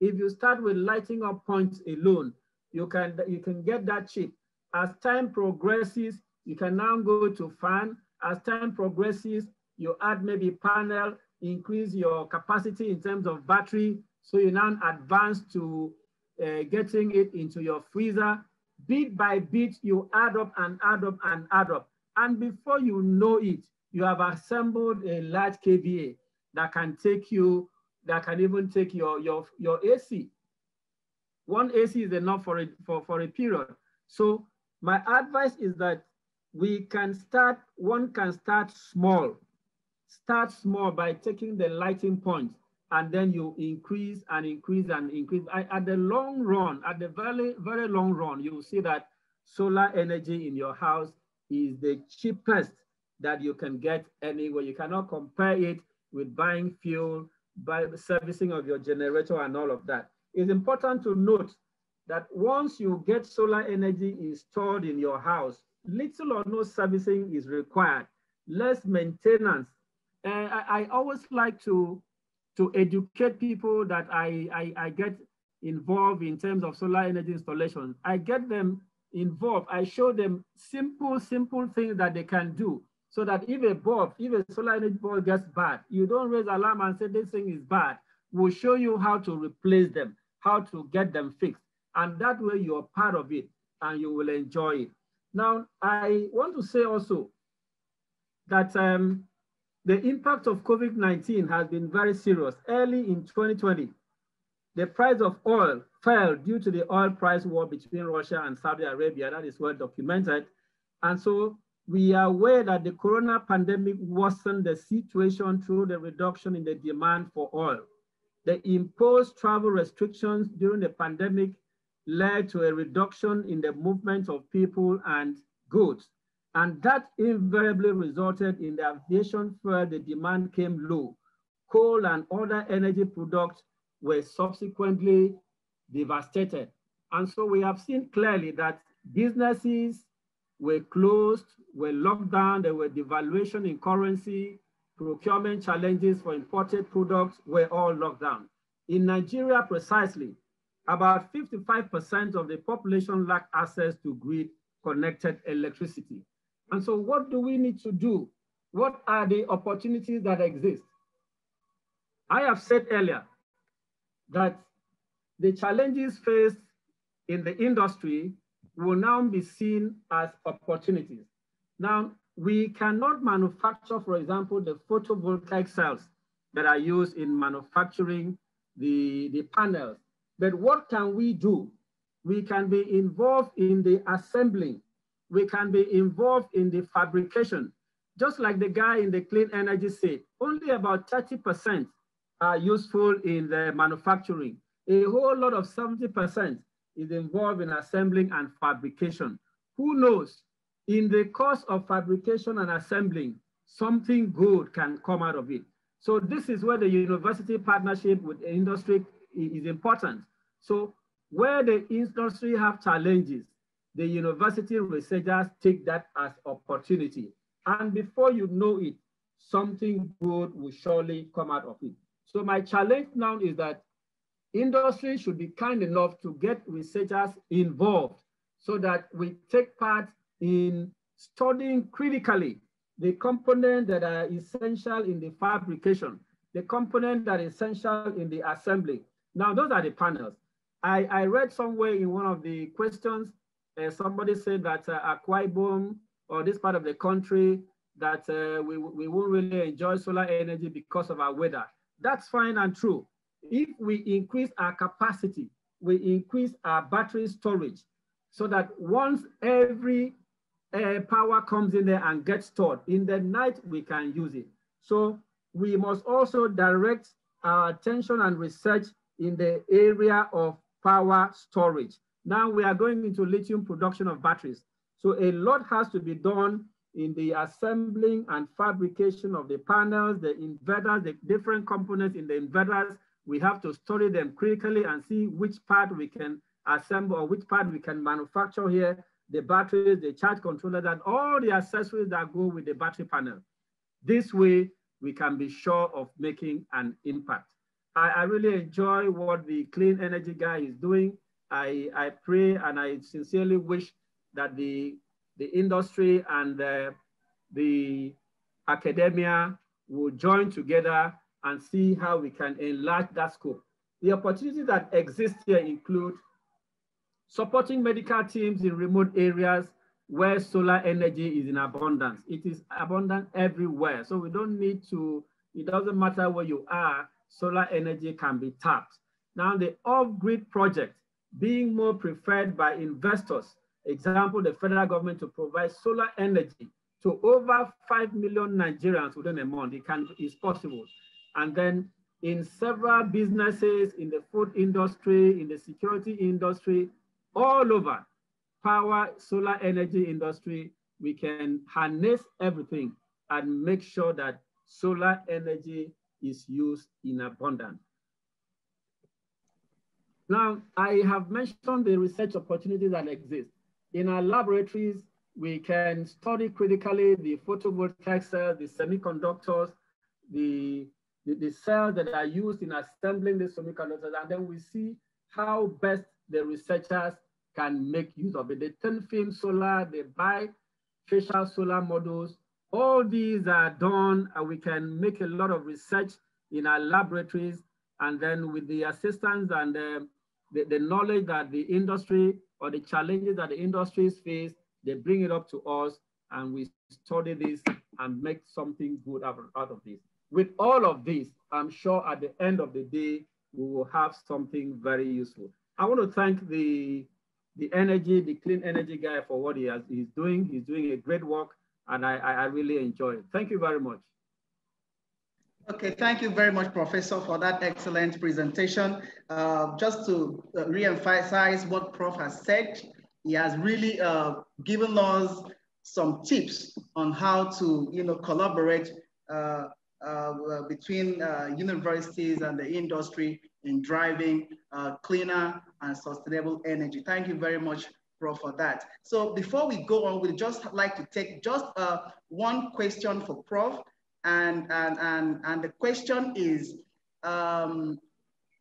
If you start with lighting up points alone, you can, you can get that cheap. As time progresses, you can now go to fan. As time progresses, you add maybe panel, increase your capacity in terms of battery. So you now advance to uh, getting it into your freezer. Bit by bit, you add up and add up and add up. And before you know it, you have assembled a large KVA that can take you, that can even take your, your, your AC. One AC is enough for, a for, for a period. So my advice is that we can start, one can start small. Start small by taking the lighting point and then you increase and increase and increase. At the long run, at the very, very long run, you will see that solar energy in your house is the cheapest that you can get anywhere. You cannot compare it with buying fuel, by servicing of your generator and all of that. It's important to note that once you get solar energy installed in your house, little or no servicing is required, less maintenance. I, I always like to, to educate people that I, I, I get involved in terms of solar energy installations. I get them involved. I show them simple, simple things that they can do so that if a bulb, if a solar energy bulb gets bad, you don't raise alarm and say this thing is bad. We'll show you how to replace them, how to get them fixed. And that way you're part of it and you will enjoy it. Now, I want to say also that um, the impact of COVID-19 has been very serious. Early in 2020, the price of oil fell due to the oil price war between Russia and Saudi Arabia. That is well documented. And so we are aware that the corona pandemic worsened the situation through the reduction in the demand for oil. The imposed travel restrictions during the pandemic led to a reduction in the movement of people and goods. And that invariably resulted in the aviation where the demand came low. Coal and other energy products were subsequently devastated. And so we have seen clearly that businesses were closed, were locked down, there were devaluation in currency, procurement challenges for imported products were all locked down. In Nigeria precisely, about 55% of the population lack access to grid connected electricity. And so what do we need to do? What are the opportunities that exist? I have said earlier that the challenges faced in the industry will now be seen as opportunities. Now, we cannot manufacture, for example, the photovoltaic cells that are used in manufacturing the, the panels. But what can we do? We can be involved in the assembling. We can be involved in the fabrication. Just like the guy in the clean energy said, only about 30% are useful in the manufacturing. A whole lot of 70% is involved in assembling and fabrication. Who knows, in the course of fabrication and assembling, something good can come out of it. So this is where the university partnership with industry is important. So where the industry have challenges, the university researchers take that as opportunity. And before you know it, something good will surely come out of it. So my challenge now is that industry should be kind enough to get researchers involved so that we take part in studying critically the components that are essential in the fabrication, the component that is essential in the assembly. Now, those are the panels. I, I read somewhere in one of the questions, uh, somebody said that uh, Akwa Ibom or this part of the country, that uh, we, we won't really enjoy solar energy because of our weather. That's fine and true. If we increase our capacity, we increase our battery storage so that once every uh, power comes in there and gets stored, in the night we can use it. So we must also direct our attention and research in the area of power storage. Now we are going into lithium production of batteries. So a lot has to be done in the assembling and fabrication of the panels, the inverters, the different components in the inverters, we have to study them critically and see which part we can assemble or which part we can manufacture here, the batteries, the charge controller, and all the accessories that go with the battery panel. This way, we can be sure of making an impact. I, I really enjoy what the clean energy guy is doing. I, I pray and I sincerely wish that the, the industry and the, the academia will join together and see how we can enlarge that scope. The opportunities that exist here include supporting medical teams in remote areas where solar energy is in abundance. It is abundant everywhere. So we don't need to, it doesn't matter where you are, solar energy can be tapped. Now the off-grid project, being more preferred by investors. Example, the federal government to provide solar energy to over 5 million Nigerians within a month. It can is possible. And then in several businesses, in the food industry, in the security industry, all over, power, solar energy industry, we can harness everything and make sure that solar energy is used in abundance. Now, I have mentioned the research opportunities that exist. In our laboratories, we can study critically the photovoltaic cells, the semiconductors, the, the, the, cells that are used in assembling the semiconductors, and then we see how best the researchers can make use of it. The thin film solar, the bifacial solar models, all these are done and we can make a lot of research in our laboratories and then with the assistance and the, the, the knowledge that the industry or the challenges that the industries face, they bring it up to us and we study this and make something good out of this. With all of this, I'm sure at the end of the day, we will have something very useful. I want to thank the, the energy, the clean energy guy for what he has, he's doing. He's doing a great work and I, I really enjoy it. Thank you very much. Okay, thank you very much, Professor, for that excellent presentation. Uh, just to uh, re-emphasize what Prof has said, he has really uh, given us some tips on how to, you know, collaborate uh, uh, between universities and the industry in driving cleaner and sustainable energy. Thank you very much, Prof, for that. So before we go on, we'd just like to take just one question for Prof. And, and, and, and the question is, um,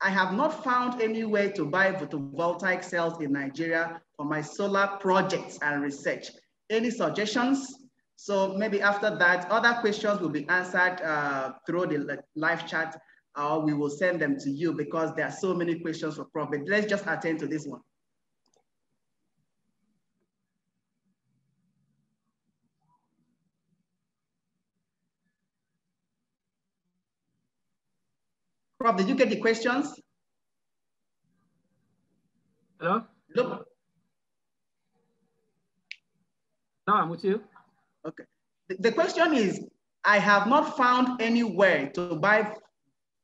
I have not found any way to buy photovoltaic cells in Nigeria for my solar projects and research. Any suggestions? So maybe after that, other questions will be answered uh, through the live chat or we will send them to you because there are so many questions for profit. Let's just attend to this one. Prof, did you get the questions? Hello? Look. No, I'm with you. Okay. The, the question is, I have not found anywhere to buy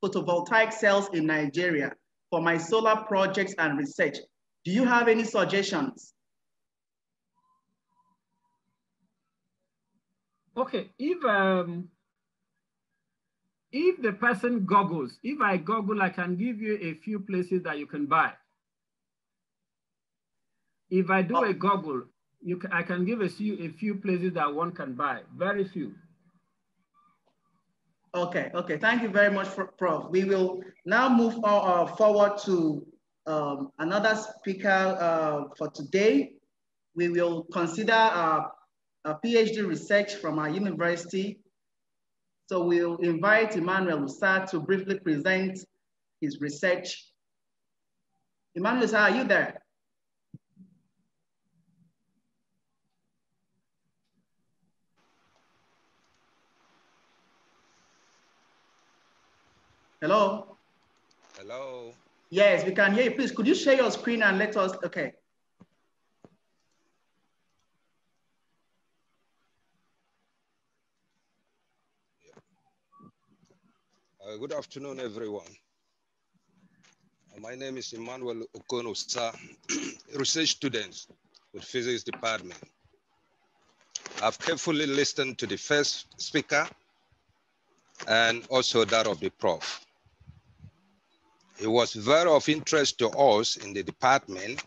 photovoltaic cells in Nigeria for my solar projects and research. Do you have any suggestions? Okay, if um, if the person goggles, if I goggle, I can give you a few places that you can buy. If I do oh. a goggle, you can, I can give a few, a few places that one can buy, very few. Okay, okay, thank you very much, for, Prof. We will now move uh, forward to um, another speaker uh, for today. We will consider uh, a PhD research from our university so we'll invite Emmanuel Usa to briefly present his research. Emmanuel Usa, are you there? Hello? Hello? Yes, we can hear you. Please, could you share your screen and let us, okay. Uh, good afternoon, everyone. Uh, my name is Emmanuel Okonosa, research student with physics department. I've carefully listened to the first speaker and also that of the prof. It was very of interest to us in the department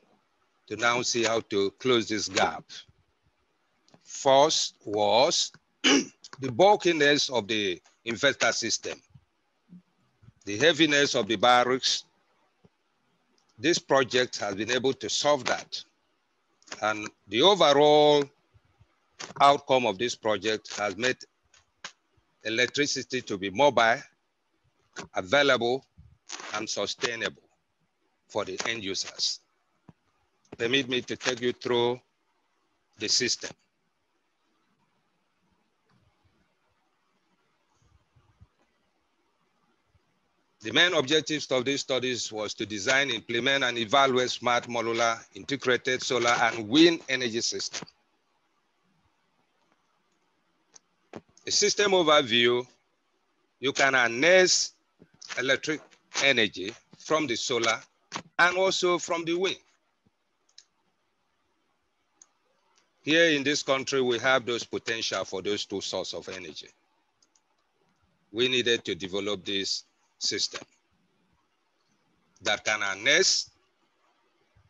to now see how to close this gap. First was the bulkiness of the inverter system the heaviness of the barracks, this project has been able to solve that. And the overall outcome of this project has made electricity to be mobile, available, and sustainable for the end users. Permit me to take you through the system. The main objectives of these studies was to design, implement, and evaluate smart modular integrated solar and wind energy system. A system overview, you can harness electric energy from the solar and also from the wind. Here in this country, we have those potential for those two sources of energy. We needed to develop this system that can harness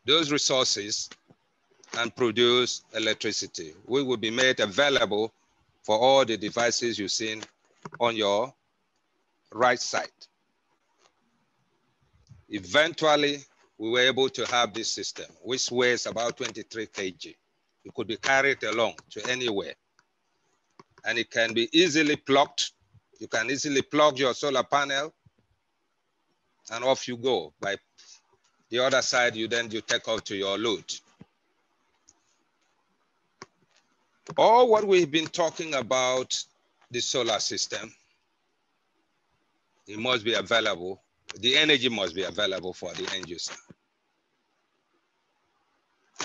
those resources and produce electricity. We will be made available for all the devices you've seen on your right side. Eventually, we were able to have this system, which weighs about 23 kg. It could be carried along to anywhere. And it can be easily plugged. You can easily plug your solar panel and off you go. By the other side, you then you take off to your load. All what we've been talking about the solar system, it must be available. The energy must be available for the end user.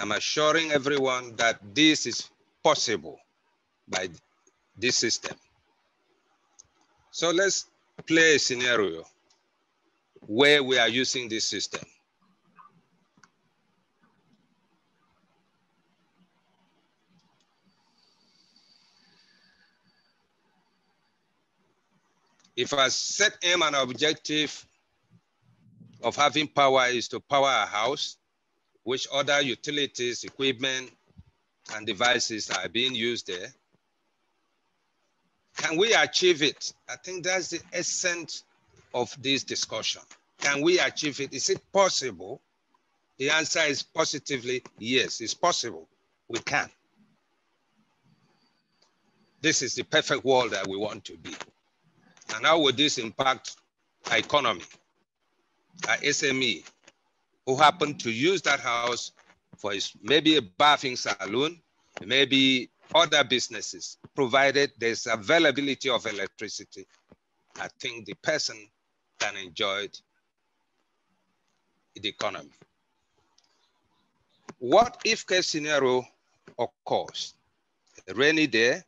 I'm assuring everyone that this is possible by this system. So let's play a scenario where we are using this system. If I set aim an objective of having power is to power a house, which other utilities, equipment, and devices are being used there. Can we achieve it? I think that's the essence of this discussion. Can we achieve it? Is it possible? The answer is positively yes, it's possible. We can. This is the perfect world that we want to be. And how would this impact our economy, our SME, who happen to use that house for his, maybe a bathing salon, maybe other businesses, provided there's availability of electricity. I think the person can enjoy the economy. What if case scenario occurs? A rainy day,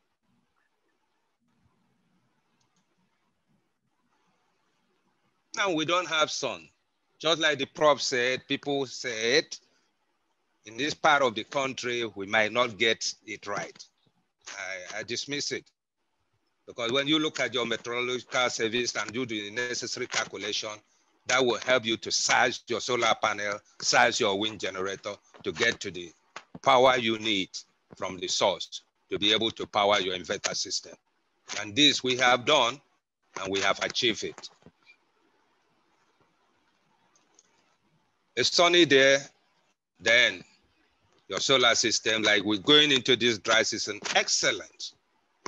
now we don't have sun. Just like the prof said, people said, in this part of the country, we might not get it right. I, I dismiss it. Because when you look at your meteorological service and you do the necessary calculation, that will help you to size your solar panel, size your wind generator to get to the power you need from the source to be able to power your inverter system. And this we have done and we have achieved it. a sunny day, then your solar system, like we're going into this dry season, excellent,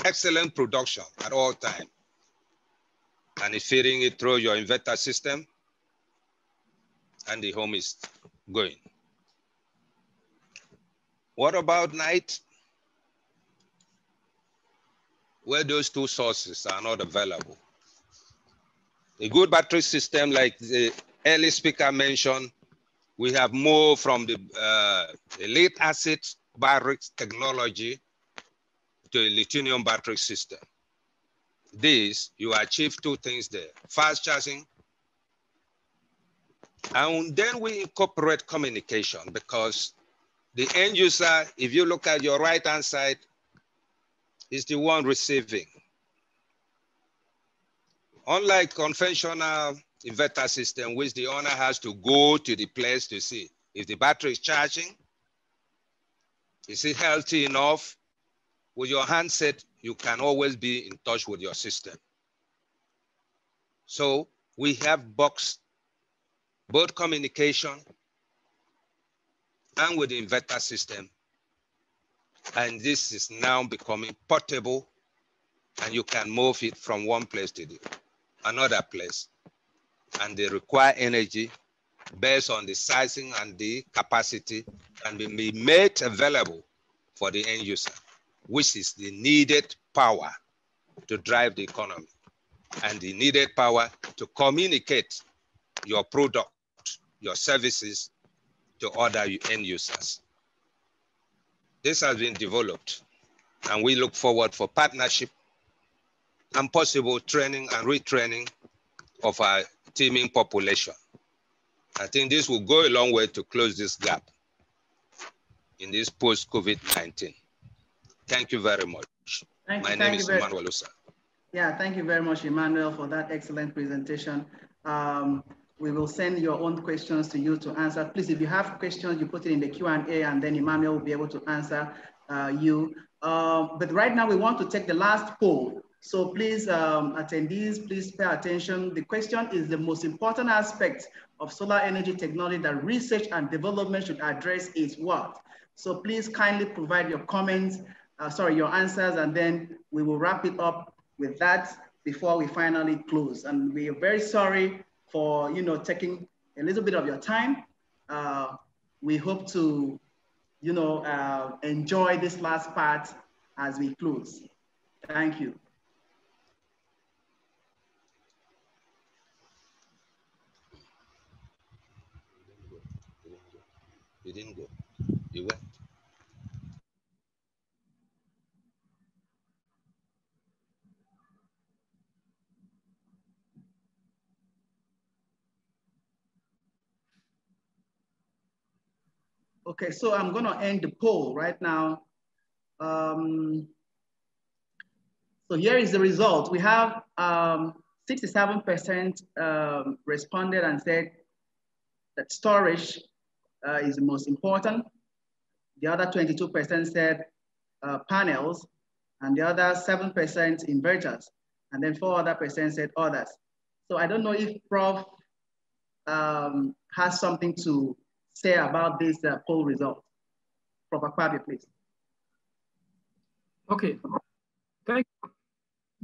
excellent production at all time. And it's feeding it through your inverter system, and the home is going. What about night? Where those two sources are not available. A good battery system, like the early speaker mentioned, we have moved from the uh, lead acid battery technology to a lithium battery system. This, you achieve two things there, fast charging, and then we incorporate communication because the end user, if you look at your right-hand side, is the one receiving. Unlike conventional inverter system, which the owner has to go to the place to see if the battery is charging, is it healthy enough? With your handset, you can always be in touch with your system. So we have box both communication and with the inverter system. And this is now becoming portable and you can move it from one place to the another place and they require energy based on the sizing and the capacity can be made available for the end user, which is the needed power to drive the economy and the needed power to communicate your product, your services to other end users. This has been developed and we look forward for partnership and possible training and retraining of our teeming population. I think this will go a long way to close this gap in this post-COVID-19. Thank you very much. Thank My you, name is Emmanuel Usa. Yeah, thank you very much, Emmanuel, for that excellent presentation. Um, we will send your own questions to you to answer. Please, if you have questions, you put it in the Q&A and then Emmanuel will be able to answer uh, you. Uh, but right now we want to take the last poll. So please, um, attendees, please pay attention. The question is the most important aspect of solar energy technology that research and development should address is what? So please kindly provide your comments, uh, sorry, your answers, and then we will wrap it up with that before we finally close. And we are very sorry for, you know, taking a little bit of your time. Uh, we hope to, you know, uh, enjoy this last part as we close. Thank you. You didn't go. You went. Okay, so I'm gonna end the poll right now. Um, so here is the result. We have 67% um, um, responded and said that storage uh, is the most important. The other 22% said uh, panels, and the other 7% inverters, and then four other percent said others. So I don't know if Prof um, has something to say about this uh, poll result. Prof Akpabio, please. Okay, thank you.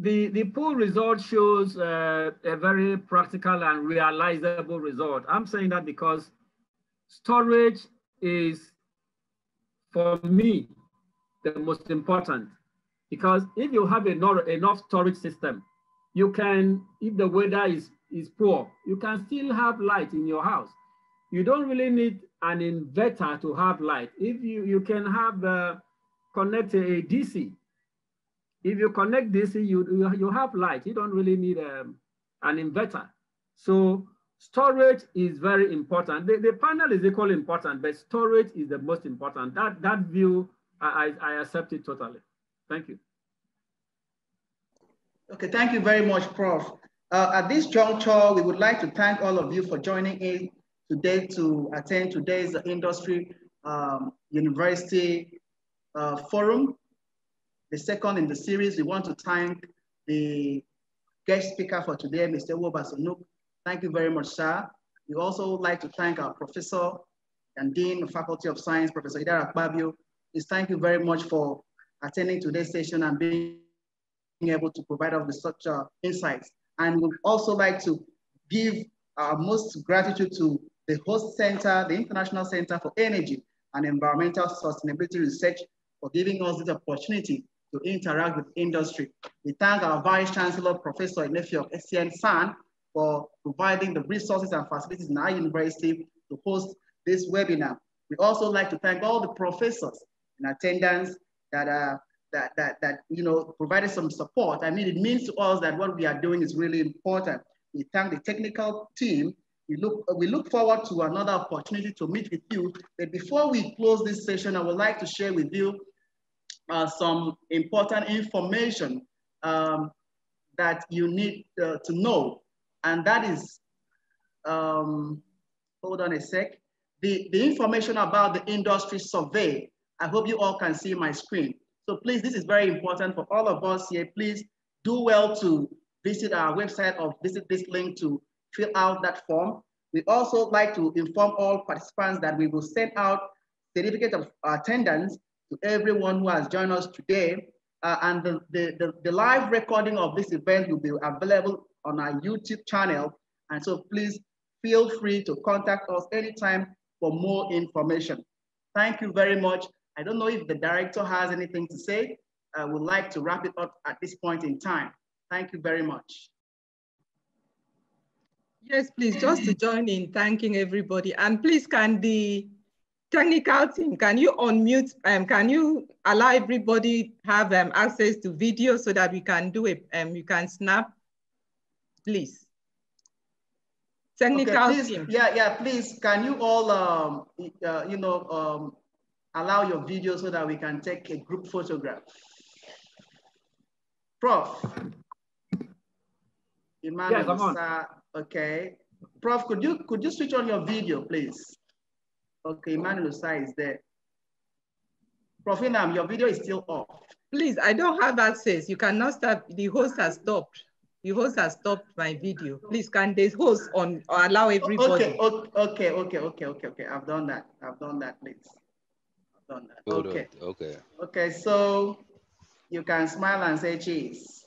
The, the poll result shows uh, a very practical and realizable result. I'm saying that because storage is, for me, the most important. Because if you have enough, enough storage system, you can, if the weather is, is poor, you can still have light in your house. You don't really need an inverter to have light. If you, you can have, uh, connect a DC. If you connect DC, you, you, you have light. You don't really need um, an inverter. So storage is very important. The, the panel is equally important, but storage is the most important. That, that view, I, I accept it totally. Thank you. Okay, thank you very much, Prof. Uh, at this juncture, we would like to thank all of you for joining in today to attend today's industry um, university uh, forum. The second in the series, we want to thank the guest speaker for today, Mr. Owobasi Onuk. Thank you very much, sir. We also like to thank our professor and Dean of Faculty of Science, Professor Idara Akpabio. Please thank you very much for attending today's session and being able to provide us with such uh, insights. And we'd also like to give our most gratitude to the host center, the International Center for Energy and Environmental Sustainability Research for giving us this opportunity to interact with industry. We thank our Vice Chancellor, Professor Enefiok Essien SAN for providing the resources and facilities in our university to host this webinar. We also like to thank all the professors in attendance that are that, that, that you know, provided some support. I mean, it means to us that what we are doing is really important. We thank the technical team. We look, we look forward to another opportunity to meet with you. But before we close this session, I would like to share with you uh, some important information um, that you need uh, to know. And that is, um, hold on a sec, the, the information about the industry survey. I hope you all can see my screen. So please, this is very important for all of us here. Please do well to visit our website or visit this link to fill out that form. We also like to inform all participants that we will send out certificate of attendance to everyone who has joined us today. Uh, and the, the, the, the live recording of this event will be available on our YouTube channel. And so please feel free to contact us anytime for more information. Thank you very much. I don't know if the director has anything to say. I would like to wrap it up at this point in time. Thank you very much. Yes, please, just to join in thanking everybody. And please, can the technical team, can you unmute, um, can you allow everybody have um, access to video so that we can do it, um, you can snap, please. Technical okay, please, team. Yeah, yeah, please, can you all, um, uh, you know, um, allow your video so that we can take a group photograph. Prof. Emmanuel, yes, I'm on. Okay. Prof, could you could you switch on your video, please? Okay, Emmanuel Usa is there. Prof. Inam, your video is still off. Please, I don't have access. You cannot stop. The host has stopped. The host has stopped my video. Please, can the host on allow everybody? Okay, okay, okay, okay, okay, okay. I've done that. I've done that, please. I've done that. Okay. Okay. Okay, so you can smile and say cheese.